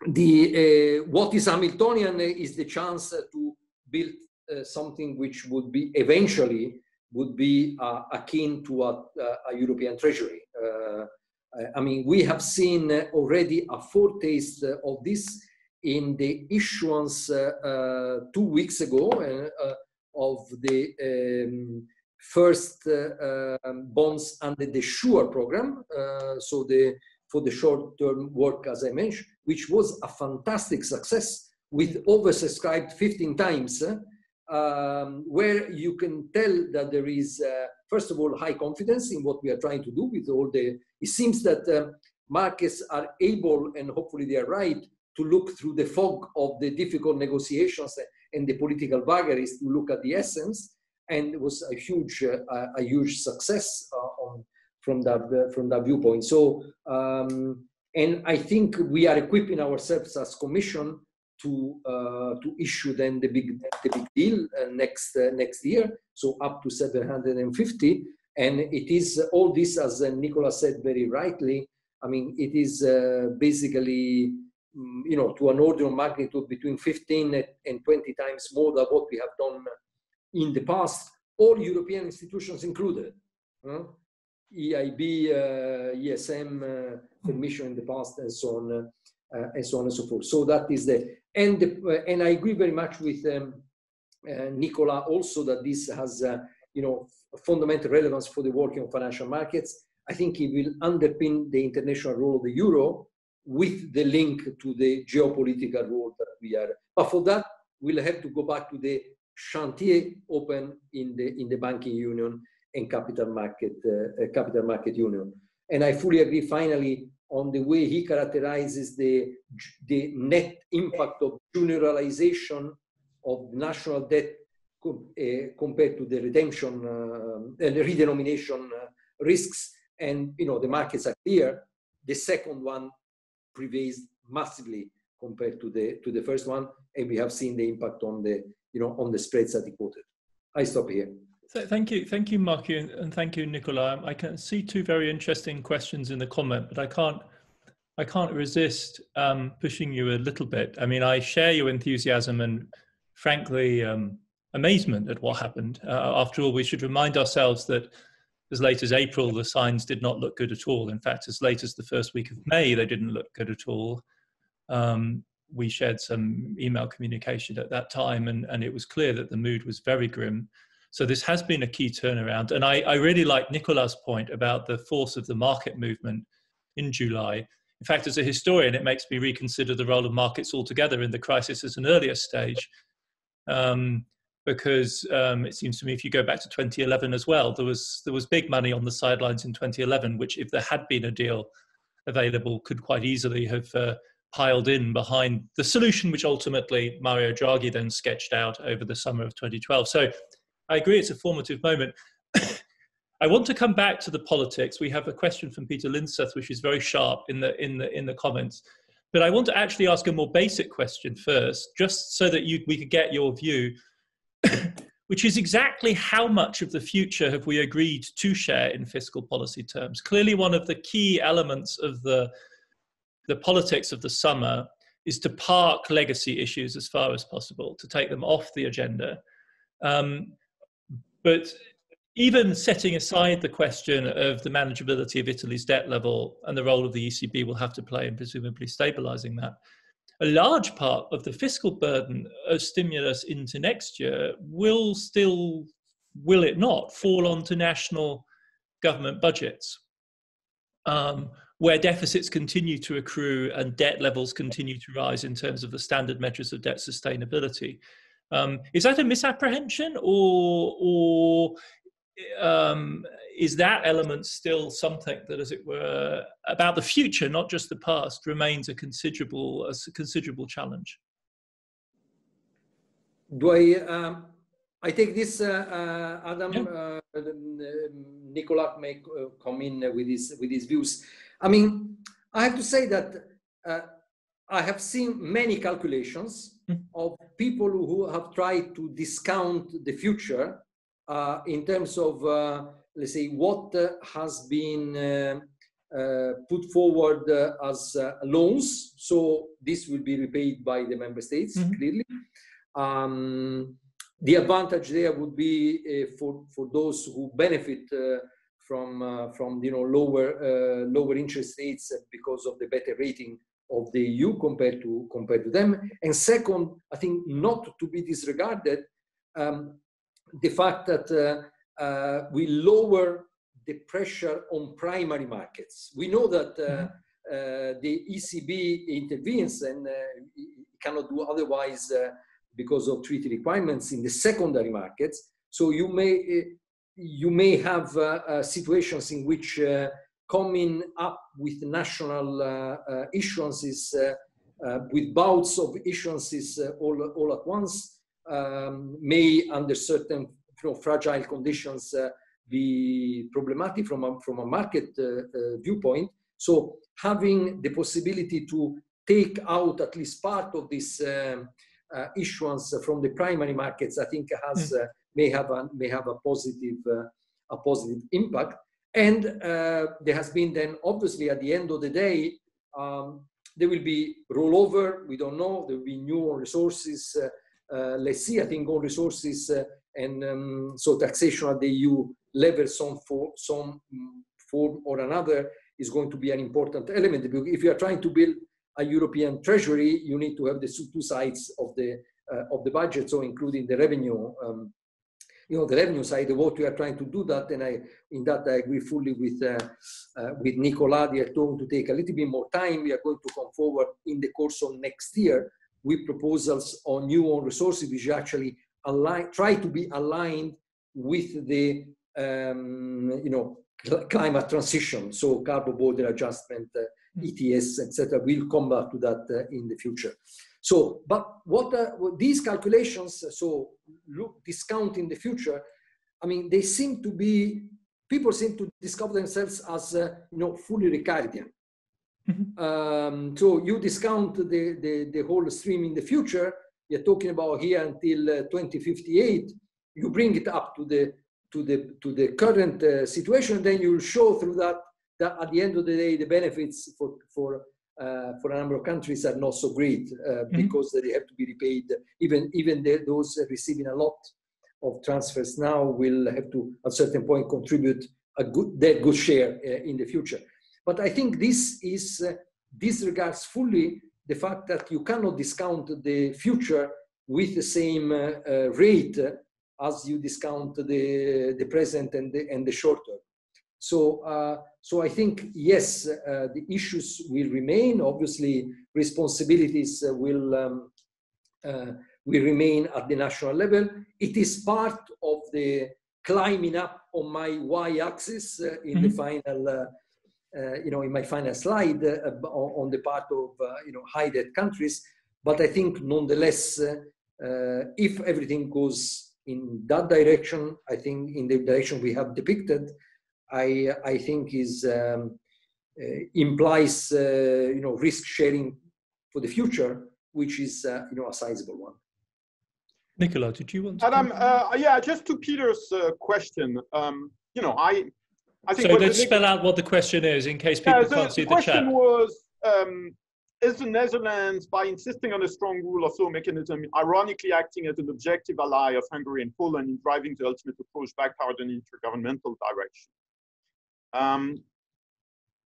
the uh, what is Hamiltonian is the chance to build uh, something which would be eventually would be uh, akin to a, a European treasury. Uh, I mean, we have seen already a foretaste of this in the issuance uh, uh, two weeks ago of the um, first um, bonds under the SURE program, so the for the short-term work, as I mentioned, which was a fantastic success with oversubscribed 15 times, um, where you can tell that there is, uh, first of all, high confidence in what we are trying to do with all the, it seems that uh, markets are able, and hopefully they are right, to look through the fog of the difficult negotiations and the political vagaries to look at the essence. And it was a huge, uh, a huge success uh, on, from, that, uh, from that viewpoint. So, um, and I think we are equipping ourselves as Commission to uh, to issue then the big the big deal uh, next uh, next year, so up to 750. And it is all this, as Nicola said very rightly. I mean, it is basically mm, you know to an order of magnitude between 15 and 20 times more than what we have done in the past, all European institutions included. Huh? EIB, uh, ESM, uh, Commission in the past, and so on uh, and so on and so forth. So that is the and uh, and I agree very much with um, uh, Nicola also that this has you know fundamental relevance for the working of financial markets. I think it will underpin the international role of the euro with the link to the geopolitical role that we are. But for that, we'll have to go back to the chantier open in the in the banking union and capital market uh, capital market union. And I fully agree. Finally, on the way he characterizes the, the net impact of juniorization of national debt uh, compared to the redemption uh, and the redenomination uh, risks. And you know the markets are clear. The second one prevails massively compared to the to the first one, and we have seen the impact on the you know on the spreads that he quoted. I stop here.
Thank you, thank you, Marco, and thank you, Nicola. I can see two very interesting questions in the comment, but I can't, I can't resist um, pushing you a little bit. I mean, I share your enthusiasm and, frankly, um, amazement at what happened. Uh, after all, we should remind ourselves that as late as April, the signs did not look good at all. In fact, as late as the first week of May, they didn't look good at all. Um, we shared some email communication at that time, and, and it was clear that the mood was very grim. So this has been a key turnaround. And I, I really like Nicola's point about the force of the market movement in July. In fact, as a historian, it makes me reconsider the role of markets altogether in the crisis as an earlier stage. Um, because um, it seems to me if you go back to 2011 as well, there was there was big money on the sidelines in 2011, which if there had been a deal available, could quite easily have uh, piled in behind the solution, which ultimately Mario Draghi then sketched out over the summer of 2012. So I agree it's a formative moment. I want to come back to the politics. We have a question from Peter Lindseth, which is very sharp in the in the in the comments. But I want to actually ask a more basic question first, just so that you, we could get your view, which is exactly how much of the future have we agreed to share in fiscal policy terms? Clearly, one of the key elements of the the politics of the summer is to park legacy issues as far as possible, to take them off the agenda. Um, but even setting aside the question of the manageability of Italy's debt level and the role of the ECB will have to play in presumably stabilizing that, a large part of the fiscal burden of stimulus into next year will still, will it not, fall onto national government budgets, um, where deficits continue to accrue and debt levels continue to rise in terms of the standard measures of debt sustainability. Um, is that a misapprehension, or or um, is that element still something that, as it were, about the future, not just the past, remains a considerable a considerable challenge?
Do I? Um, I take this, uh, uh, Adam. Yeah. Uh, Nicola may uh, come in with his with his views. I mean, I have to say that uh, I have seen many calculations hmm. of people who have tried to discount the future uh, in terms of, uh, let's say, what uh, has been uh, uh, put forward uh, as loans. So this will be repaid by the member states, mm-hmm. clearly. Um, the advantage there would be for, for those who benefit from, from you know, lower, lower interest rates because of the better rating of the EU compared to compared to them. And second, I think not to be disregarded um, the fact that uh, uh, will lower the pressure on primary markets. We know that uh, mm-hmm. Uh, the ECB intervenes and cannot do otherwise because of treaty requirements in the secondary markets. So you may you may have situations in which coming up with national uh, uh, issuances uh, with bouts of issuances all, all at once um, may, under certain fragile conditions, be problematic from a, from a market viewpoint. So having the possibility to take out at least part of this um, uh, issuance from the primary markets, I think has mm. uh, may have a may have a positive uh, a positive impact. And uh, there has been then, obviously, at the end of the day, um, there will be rollover. We don't know. There will be new resources. Uh, uh, let's see. I think all resources uh, and um, so taxation at the EU level, some for some form or another, is going to be an important element. If you are trying to build a European treasury, you need to have the two sides of the uh, of the budget, so including the revenue um, you know, the revenue side of what we are trying to do that, and I, in that I agree fully with, uh, uh, with Nicola. They are going to take a little bit more time. We are going to come forward in the course of next year with proposals on new own resources, which actually align, try to be aligned with the, um, you know, climate transition. So carbon border adjustment, uh, mm. ETS, etc. We'll come back to that uh, in the future. So, but what, uh, what these calculations, so look, discount in the future, I mean, they seem to be, people seem to discover themselves as, uh, you know, fully Ricardian. Mm-hmm. Um, so you discount the, the, the whole stream in the future, you're talking about here until uh, 2058, you bring it up to the, to the, to the current uh, situation, then you'll show through that, that at the end of the day, the benefits for, for uh, for a number of countries are not so great uh, mm-hmm. because they have to be repaid. Even even those receiving a lot of transfers now will have to at a certain point contribute a good their good share uh, in the future. But I think this is uh, disregards fully the fact that you cannot discount the future with the same uh, uh, rate as you discount the the present and the, and the short term. So, uh, so I think, yes, uh, the issues will remain. Obviously, responsibilities uh, will, um, uh, will remain at the national level. It is part of the climbing up on my y-axis uh, in mm-hmm. the final, uh, you know, in my final slide on the part of, you know, high debt countries. But I think nonetheless, if everything goes in that direction, I think in the direction we have depicted, I, I think is um, uh, implies uh, you know risk sharing for the future, which is uh, you know a sizable one.
Nicola, did you want to?
Adam, uh, yeah, just to Peter's uh, question. Um, you know, I, I think.
So let's spell out what the question is in case people yeah, the, can't see the,
the chat.
The question
was. Um, is the Netherlands, by insisting on a strong rule of law mechanism, ironically acting as an objective ally of Hungary and Poland in driving the ultimate approach back toward an intergovernmental direction? Um,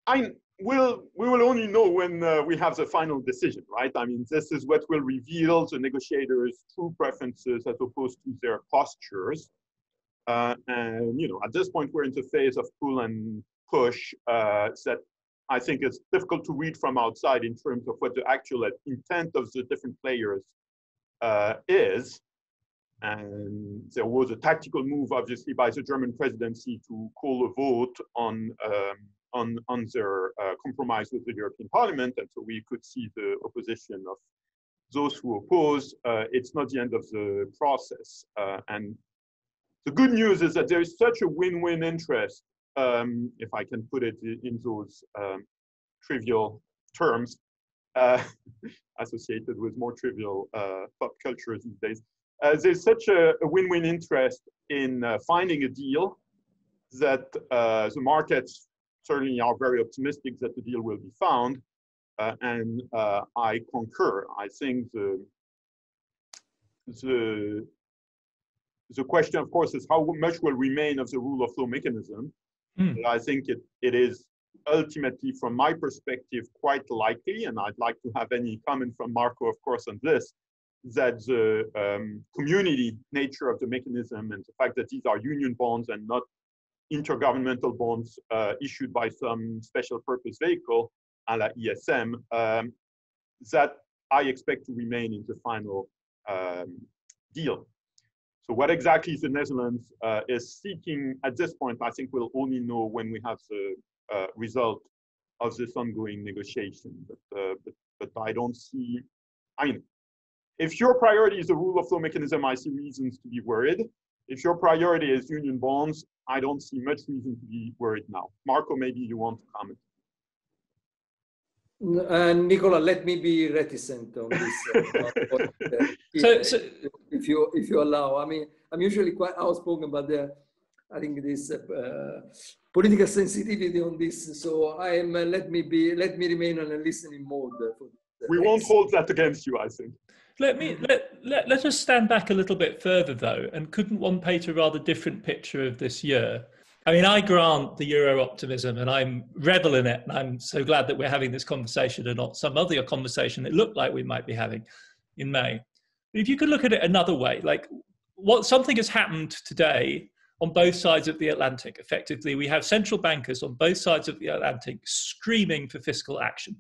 I will we will only know when uh, we have the final decision, right? I mean, this is what will reveal the negotiators' true preferences as opposed to their postures. Uh, and you know, at this point, we're in the phase of pull and push uh, that I think is difficult to read from outside in terms of what the actual intent of the different players uh, is. And there was a tactical move, obviously, by the German presidency to call a vote on um, on, on their uh, compromise with the European Parliament. And so we could see the opposition of those who oppose. Uh, it's not the end of the process. Uh, and the good news is that there is such a win-win interest, um, if I can put it in those um, trivial terms, uh, associated with more trivial uh, pop culture these days, uh, there's such a, win-win interest in uh, finding a deal that uh, the markets certainly are very optimistic that the deal will be found. Uh, and uh, I concur. I think the, the, the question, of course, is how much will remain of the rule of law mechanism. Mm. I think it, it is ultimately, from my perspective, quite likely, and I'd like to have any comment from Marco, of course, on this, that the um, community nature of the mechanism and the fact that these are union bonds and not intergovernmental bonds uh, issued by some special purpose vehicle, a la ESM, um, that I expect to remain in the final um, deal. So what exactly the Netherlands uh, is seeking at this point, I think we'll only know when we have the uh, result of this ongoing negotiation. But, uh, but, but I don't see, I mean, if your priority is the rule of law mechanism, I see reasons to be worried. If your priority is union bonds, I don't see much reason to be worried now. Marco, maybe you want to comment.
Uh, Nicola, let me be reticent on this. Uh, if, so, so, if you if you allow, I mean, I'm usually quite outspoken, but the, I think this uh, political sensitivity on this. So I am. Uh, let me be. Let me remain on a listening mode.
we won't hold that against you, I think.
Let me let, let let us stand back a little bit further though, and couldn't one paint a rather different picture of this year? I mean, I grant the Euro optimism and I'm revel in it. And I'm so glad that we're having this conversation and not some other conversation that looked like we might be having in May. But if you could look at it another way, like what something has happened today on both sides of the Atlantic. Effectively, we have central bankers on both sides of the Atlantic screaming for fiscal action.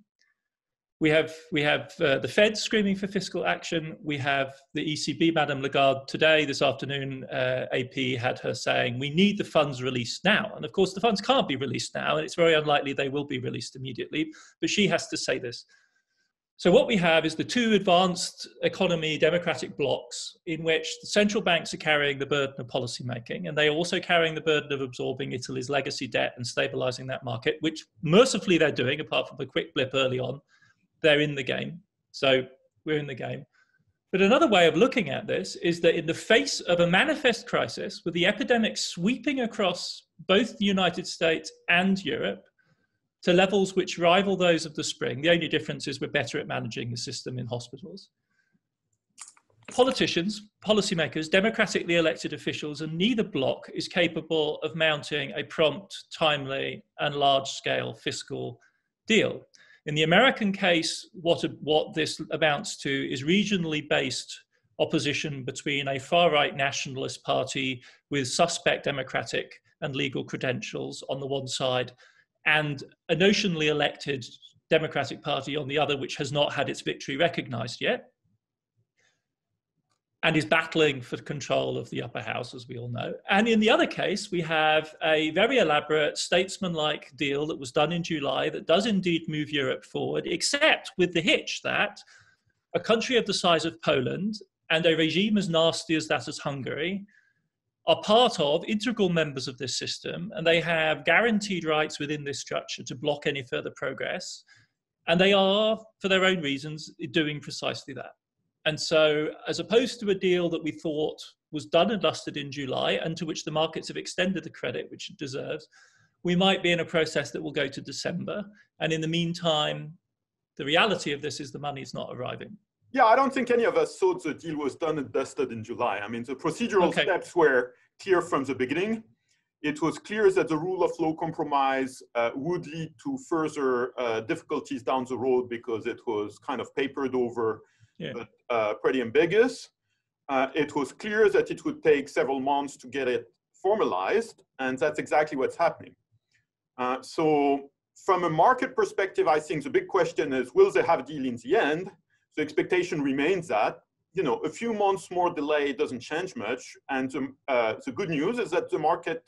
We have, we have uh, the Fed screaming for fiscal action. We have the ECB, Madame Lagarde, today, this afternoon, uh, AP had her saying, we need the funds released now. And of course, the funds can't be released now, and it's very unlikely they will be released immediately, but she has to say this. So what we have is the two advanced economy democratic blocs in which the central banks are carrying the burden of policy making, and they are also carrying the burden of absorbing Italy's legacy debt and stabilizing that market, which mercifully they're doing, apart from a quick blip early on they're in the game. So we're in the game. But another way of looking at this is that in the face of a manifest crisis, with the epidemic sweeping across both the United States and Europe to levels which rival those of the spring, the only difference is we're better at managing the system in hospitals. Politicians, policymakers, democratically elected officials, and neither bloc is capable of mounting a prompt, timely, and large scale fiscal deal. In the American case, what, what this amounts to is regionally based opposition between a far right nationalist party with suspect democratic and legal credentials on the one side and a notionally elected Democratic Party on the other, which has not had its victory recognized yet and is battling for control of the upper house, as we all know. And in the other case, we have a very elaborate statesman-like deal that was done in July that does indeed move Europe forward, except with the hitch that a country of the size of Poland and a regime as nasty as that as Hungary are part of integral members of this system, and they have guaranteed rights within this structure to block any further progress. And they are, for their own reasons, doing precisely that. And so, as opposed to a deal that we thought was done and dusted in July and to which the markets have extended the credit which it deserves, we might be in a process that will go to December. And in the meantime, the reality of this is the money is not arriving.
Yeah, I don't think any of us thought the deal was done and dusted in July. I mean, the procedural okay. steps were clear from the beginning. It was clear that the rule of law compromise uh, would lead to further uh, difficulties down the road because it was kind of papered over yeah. but uh, pretty ambiguous. Uh, it was clear that it would take several months to get it formalized, and that's exactly what's happening. Uh, so from a market perspective, I think the big question is, will they have a deal in the end? The expectation remains that, you know, a few months more delay doesn't change much. And uh, the good news is that the market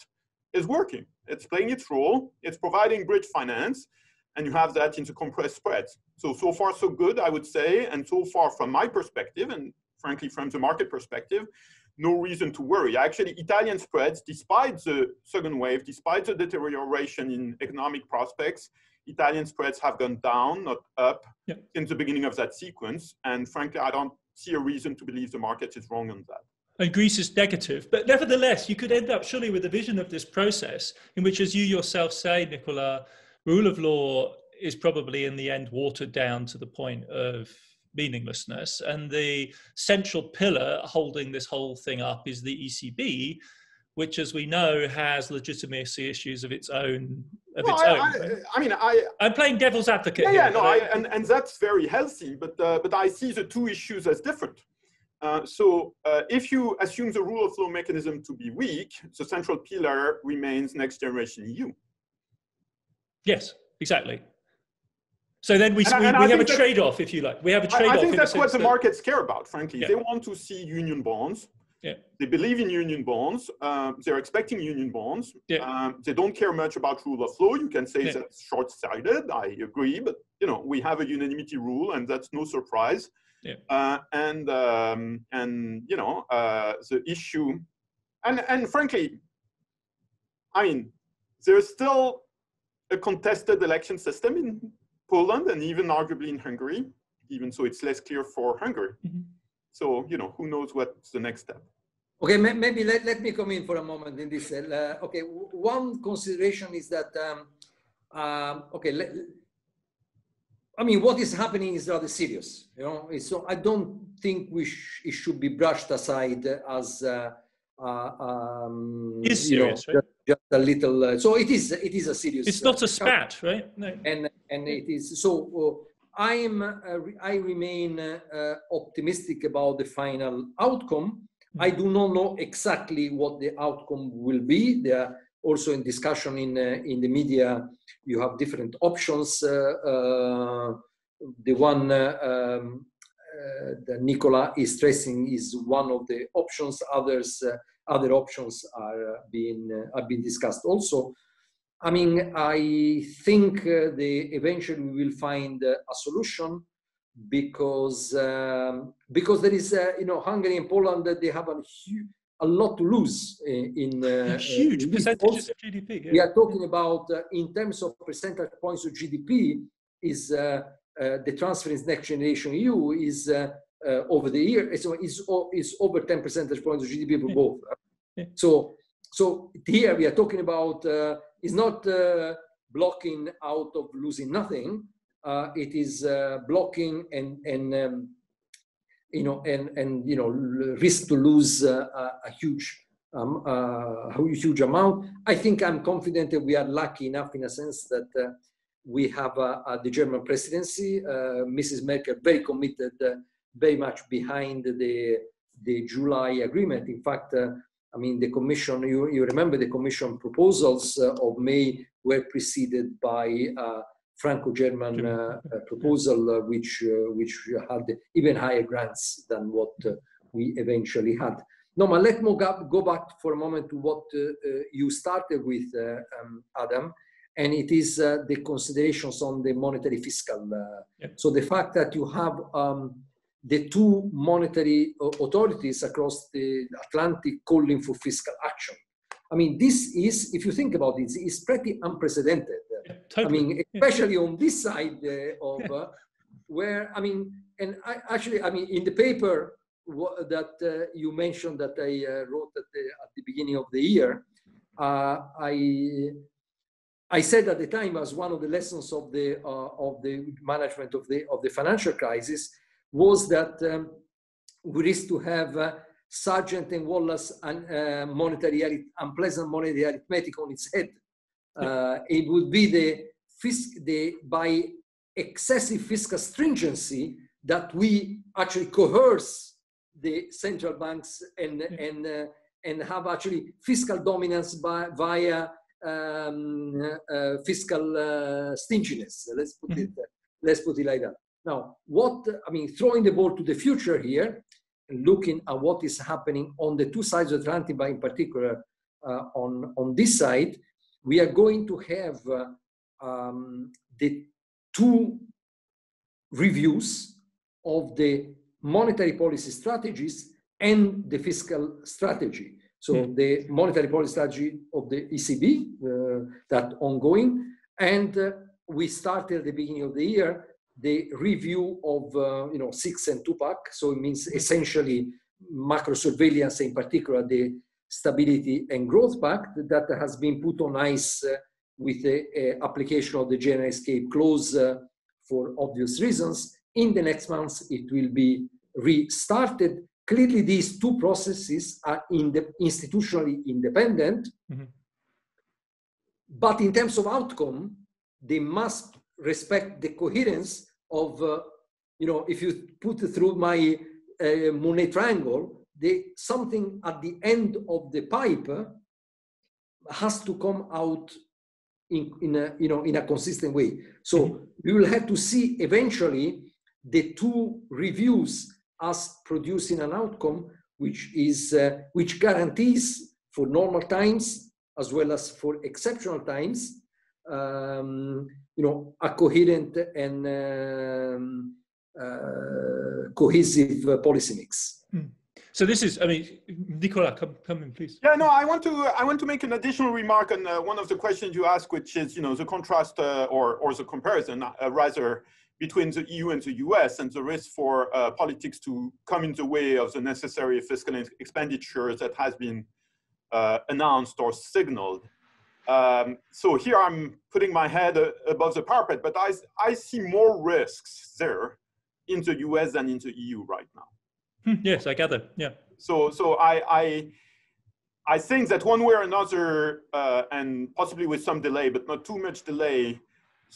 is working. It's playing its role. It's providing bridge finance and you have that in the compressed spreads. So, so far so good, I would say, and so far from my perspective, and frankly from the market perspective, no reason to worry. Actually, Italian spreads, despite the second wave, despite the deterioration in economic prospects, Italian spreads have gone down, not up, yep. since the beginning of that sequence. And frankly, I don't see a reason to believe the market is wrong on that.
And Greece is negative. But nevertheless, you could end up surely with a vision of this process in which, as you yourself say, Nicola, rule of law is probably in the end watered down to the point of meaninglessness. And the central pillar holding this whole thing up is the ECB, which, as we know, has legitimacy issues of its own. Of well, its I, own.
I, I, mean, I.
I'm playing devil's advocate.
Yeah, here, yeah, no, I, and and that's very healthy. But uh, but I see the two issues as different. Uh, so uh, if you assume the rule of law mechanism to be weak, the central pillar remains next generation EU.
Yes, exactly. So then we, and, we, and we have a trade-off, if you like. We have a trade-off.
I, I think that's what the that, markets care about, frankly. Yeah. They want to see union bonds.
Yeah.
They believe in union bonds. Um, they're expecting union bonds.
Yeah.
Um, they don't care much about rule of law. You can say yeah. that's short-sighted. I agree, but you know we have a unanimity rule, and that's no surprise.
Yeah.
Uh, and um, and you know uh, the issue, and and frankly, I mean, there's still a contested election system in Poland and even arguably in Hungary, even so it's less clear for Hungary. Mm -hmm. So you know who knows what's the next step.
Okay, maybe let, let me come in for a moment in this. Uh, okay, one consideration is that, um, um, okay, let, I mean, what is happening is rather serious, you know. So I don't think we sh it should be brushed aside as uh, uh, um,
is serious,
know, right? just, just, a little. Uh, so it is. It is a serious.
It's not a spat, right?
No. And and it is so. Uh, I am. Uh, I remain uh, optimistic about the final outcome. I do not know exactly what the outcome will be. There also in discussion in uh, in the media you have different options uh, uh, the one um, that Nicolas is stressing is one of the options others other options are being are being discussed also I mean, I think uh, they eventually we will find uh, a solution because um, because there is uh, you know Hungary and Poland that they have a huge a lot to lose in, uh,
huge percentages of GDP.
Yeah. We are talking about uh, in terms of percentage points of GDP is uh, uh, the transfer in next generation EU is uh, uh, over the year so is is over 10 percentage points of GDP for both. Yeah. So so here we are talking about is not blocking out of losing nothing. it is blocking and and um, you know, and and you know, risk to lose uh, a, huge um, uh, a huge amount. I think I'm confident that we are lucky enough in a sense that uh, we have the German presidency, Mrs. Merkel, very committed, very much behind the the July agreement. In fact, I mean, the Commission, you, you remember the Commission proposals uh, of May were preceded by uh, Franco-German uh, uh, proposal, uh, which which had even higher grants than what we eventually had. No, but let me go back for a moment to what you started with, um, Adam, and it is the considerations on the monetary fiscal. Yep. So the fact that you have um, the two monetary authorities across the Atlantic calling for fiscal action. I mean, this is, if you think about it, is pretty unprecedented. Yeah, totally. I mean, especially yeah. on this side uh, of uh, where, I mean, and I, actually, I mean, in the paper that uh, you mentioned that I uh, wrote at the, at the, beginning of the year, uh, I I said at the time as one of the lessons of the uh, of the management of the of the financial crisis was that um, we risk to have Sargent and Wallace and uh, monetary unpleasant monetary arithmetic on its head. Uh, it would be the, fisc- the by excessive fiscal stringency that we actually coerce the central banks and and uh, and have actually fiscal dominance by, via um, uh, fiscal uh, stinginess. Let's put mm-hmm. it let's put it like that. Now, what I mean, throwing the ball to the future here, looking at what is happening on the two sides of the Atlantic, but in particular uh, on, on this side, we are going to have uh, um, the two reviews of the monetary policy strategies and the fiscal strategy. So mm. the monetary policy strategy of the ECB, uh, that ongoing, and uh, we started at the beginning of the year the review of uh, you know six and two pack. So it means essentially macro surveillance, in particular the stability and growth pact that has been put on ice uh, with the uh, application of the general escape clause uh, for obvious reasons. In the next months, it will be restarted. Clearly, these two processes are in the institutionally independent, mm-hmm. but in terms of outcome, they must respect the coherence of, uh, you know, if you put through my uh, Monnet triangle, the, something at the end of the pipe has to come out in, in, a, you know, in a consistent way. So mm-hmm. we will have to see eventually the two reviews as producing an outcome which is uh, which guarantees for normal times as well as for exceptional times um, you know a coherent and um, uh, cohesive uh, policy mix mm.
So this is, I mean, Nicolas, come, come in, please.
Yeah, no, I want to, I want to make an additional remark on uh, one of the questions you asked, which is, you know, the contrast uh, or or the comparison, uh, rather, between the EU and the US and the risk for uh, politics to come in the way of the necessary fiscal expenditures that has been uh, announced or signaled. Um, so here I'm putting my head uh, above the parapet, but I, I see more risks there in the US than in the EU right now.
Hmm, yes, I gather. Yeah.
So, so I, I, I think that one way or another, uh, and possibly with some delay, but not too much delay,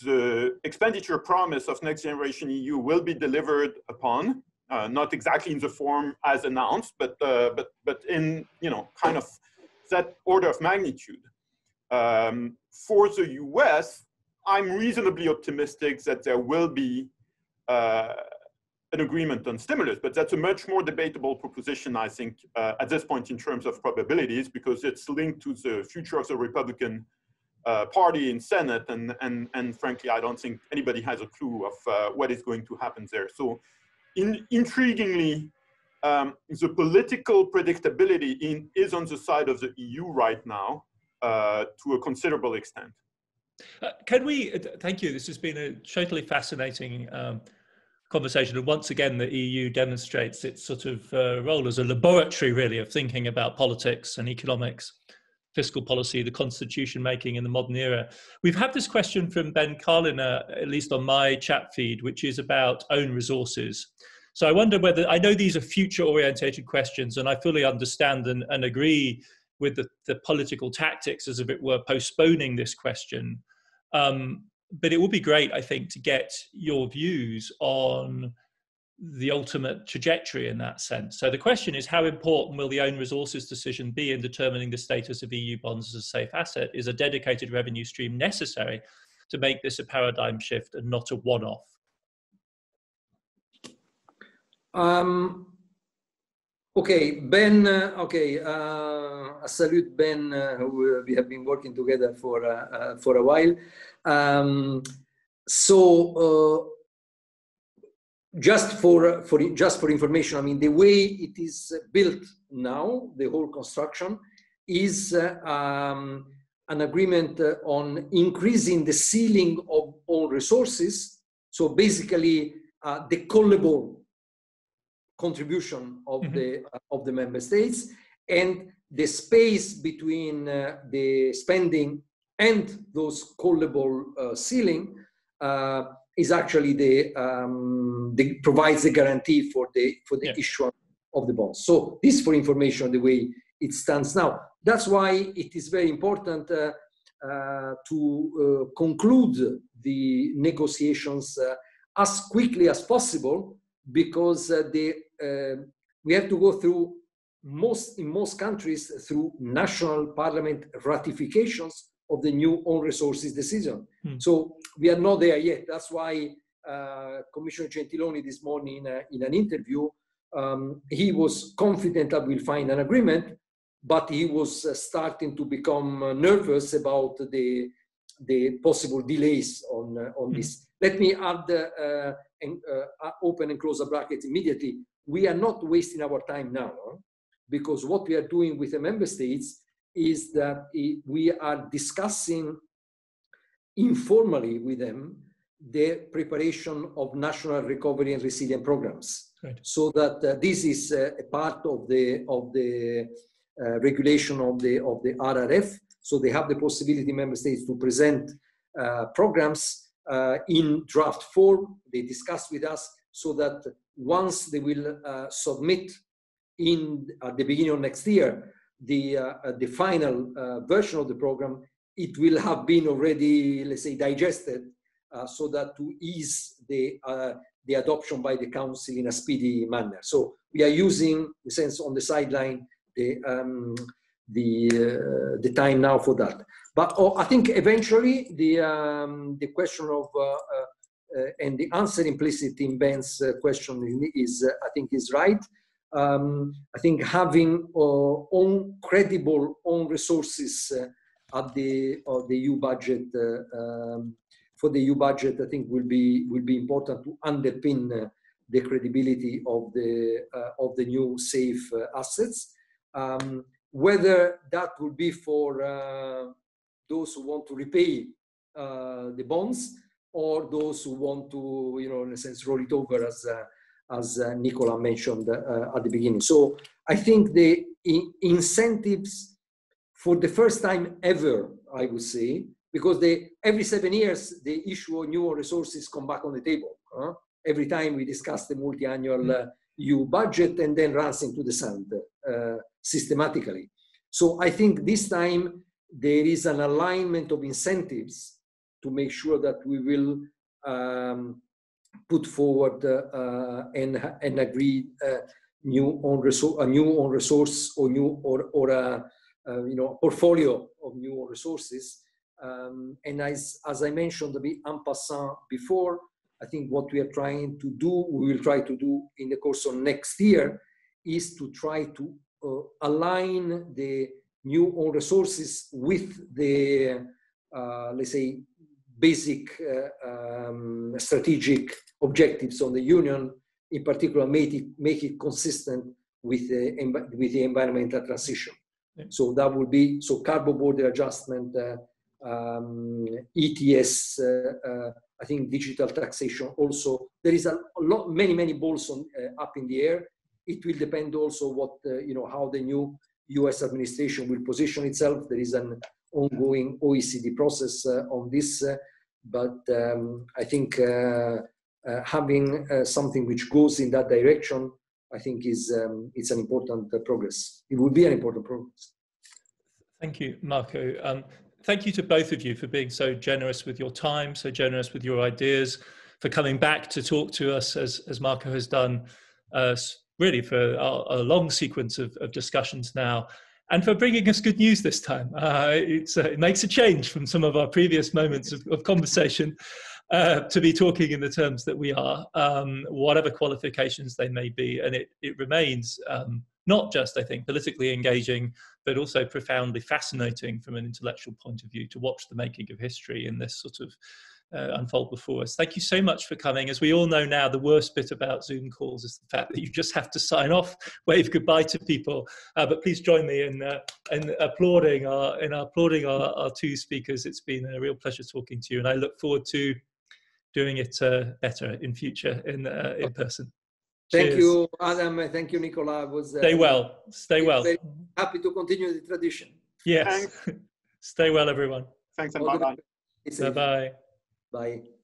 the expenditure promise of Next Generation EU will be delivered upon. Uh, not exactly in the form as announced, but uh, but but in you know kind of that order of magnitude. Um, for the US, I'm reasonably optimistic that there will be uh, an agreement on stimulus, but that's a much more debatable proposition, I think, uh, at this point in terms of probabilities, because it's linked to the future of the Republican uh, Party in Senate, and, and, and frankly, I don't think anybody has a clue of uh, what is going to happen there. So, in, intriguingly, um, the political predictability in, is on the side of the EU right now uh, to a considerable extent.
Uh, can we, uh, thank you, this has been a totally fascinating um, conversation. And once again, the EU demonstrates its sort of uh, role as a laboratory, really, of thinking about politics and economics, fiscal policy, the constitution making in the modern era. We've had this question from Ben Carliner, at least on my chat feed, which is about own resources. So I wonder whether, I know these are future orientated questions, and I fully understand and, and agree with the, the political tactics, as if it were postponing this question. Um, but it would be great, I think, to get your views on the ultimate trajectory in that sense. So the question is how important will the own resources decision be in determining the status of EU bonds as a safe asset? Is a dedicated revenue stream necessary to make this a paradigm shift and not a one off?
Um, okay, Ben, uh, okay, uh, salute Ben, uh, who we have been working together for, uh, uh, for a while. Um, so uh, just for for just for information, I mean the way it is built now, the whole construction is uh, um, an agreement uh, on increasing the ceiling of own resources. So basically, uh, the callable contribution of mm-hmm. the uh, of the member states and the space between uh, the spending and those callable uh, ceiling uh, is actually the, um, the, provides the guarantee for the for the yeah. issue of the bonds. So this for information the way it stands now. That's why it is very important uh, uh to uh, conclude the negotiations uh, as quickly as possible because the we have to go through most in most countries through national parliament ratifications of the new own resources decision. Hmm. So we are not there yet. That's why uh, Commissioner Gentiloni this morning in, a, in an interview, um, he was confident that we'll find an agreement, but he was uh, starting to become uh, nervous about the, the possible delays on, uh, on hmm. this. Let me add, uh, and, uh, open and close a bracket immediately. We are not wasting our time now, huh? because what we are doing with the member states is that we are discussing informally with them the preparation of national recovery and resilience programs. Right. so that uh, this is uh, a part of the of the uh, regulation of the of the RRF so they have the possibility member states to present uh, programs uh, in draft form. They discuss with us so that once they will uh, submit in at the beginning of next year the, the final uh, version of the program, it will have been already, let's say, digested so that to ease the the adoption by the council in a speedy manner. So we are using, in the sense, on the sideline, the um, the uh, the time now for that. But oh, I think eventually the um, the question of uh, uh, and the answer implicit in Ben's question is, I think, is right. Um, I think having own credible own resources at the of the EU budget um, for the EU budget, I think will be will be important to underpin the credibility of the uh, of the new safe uh, assets. Um, whether that will be for uh, those who want to repay uh, the bonds or those who want to, you know, in a sense, roll it over as uh, as uh, Nicolas mentioned uh, at the beginning. So I think the in incentives for the first time ever, I would say, because they every seven years the issue of new resources come back on the table. Huh? Every time we discuss the multi-annual mm. EU budget and then runs into the sand systematically. So I think this time there is an alignment of incentives to make sure that we will um, put forward uh, uh, and, and agree uh, new own resource, a new own resource or new or, or a, uh, you know portfolio of new resources. Um, and as, as I mentioned a bit en passant before, I think what we are trying to do, we will try to do in the course of next year, is to try to uh, align the new own resources with the, uh, let's say, basic uh, um, strategic objectives of the union, in particular, make it, make it consistent with the, with the environmental transition. So that will be, so carbon border adjustment, uh, um, ETS, uh, uh, I think digital taxation also. There is a, lot, many, many balls on, up in the air it will depend also what, uh, you know, how the new US administration will position itself. There is an ongoing OECD process uh, on this, uh, but um, I think uh, uh, having uh, something which goes in that direction, I think is um, it's an important progress. It would be an important progress.
Thank you, Marco. Um, thank you to both of you for being so generous with your time, so generous with your ideas, for coming back to talk to us as, as Marco has done uh, really for a, a long sequence of, of, discussions now and for bringing us good news this time. Uh, uh, it makes a change from some of our previous moments of, of conversation uh, to be talking in the terms that we are, um, whatever qualifications they may be. And it, it remains um, not just, I think, politically engaging, but also profoundly fascinating from an intellectual point of view to watch the making of history in this sort of uh, unfold before us. Thank you so much for coming. As we all know now, the worst bit about Zoom calls is the fact that you just have to sign off, wave goodbye to people. Uh, but please join me in, uh, in applauding our in applauding our, our, two speakers. It's been a real pleasure talking to you, and I look forward to doing it uh, better in future in uh, in person.
Thank Cheers. you, Adam. Thank you, Nicolas.
Was uh, stay well. Stay well.
Happy to continue the tradition.
Yes. Stay well, everyone.
Thanks and bye bye.
Bye bye.
Bye.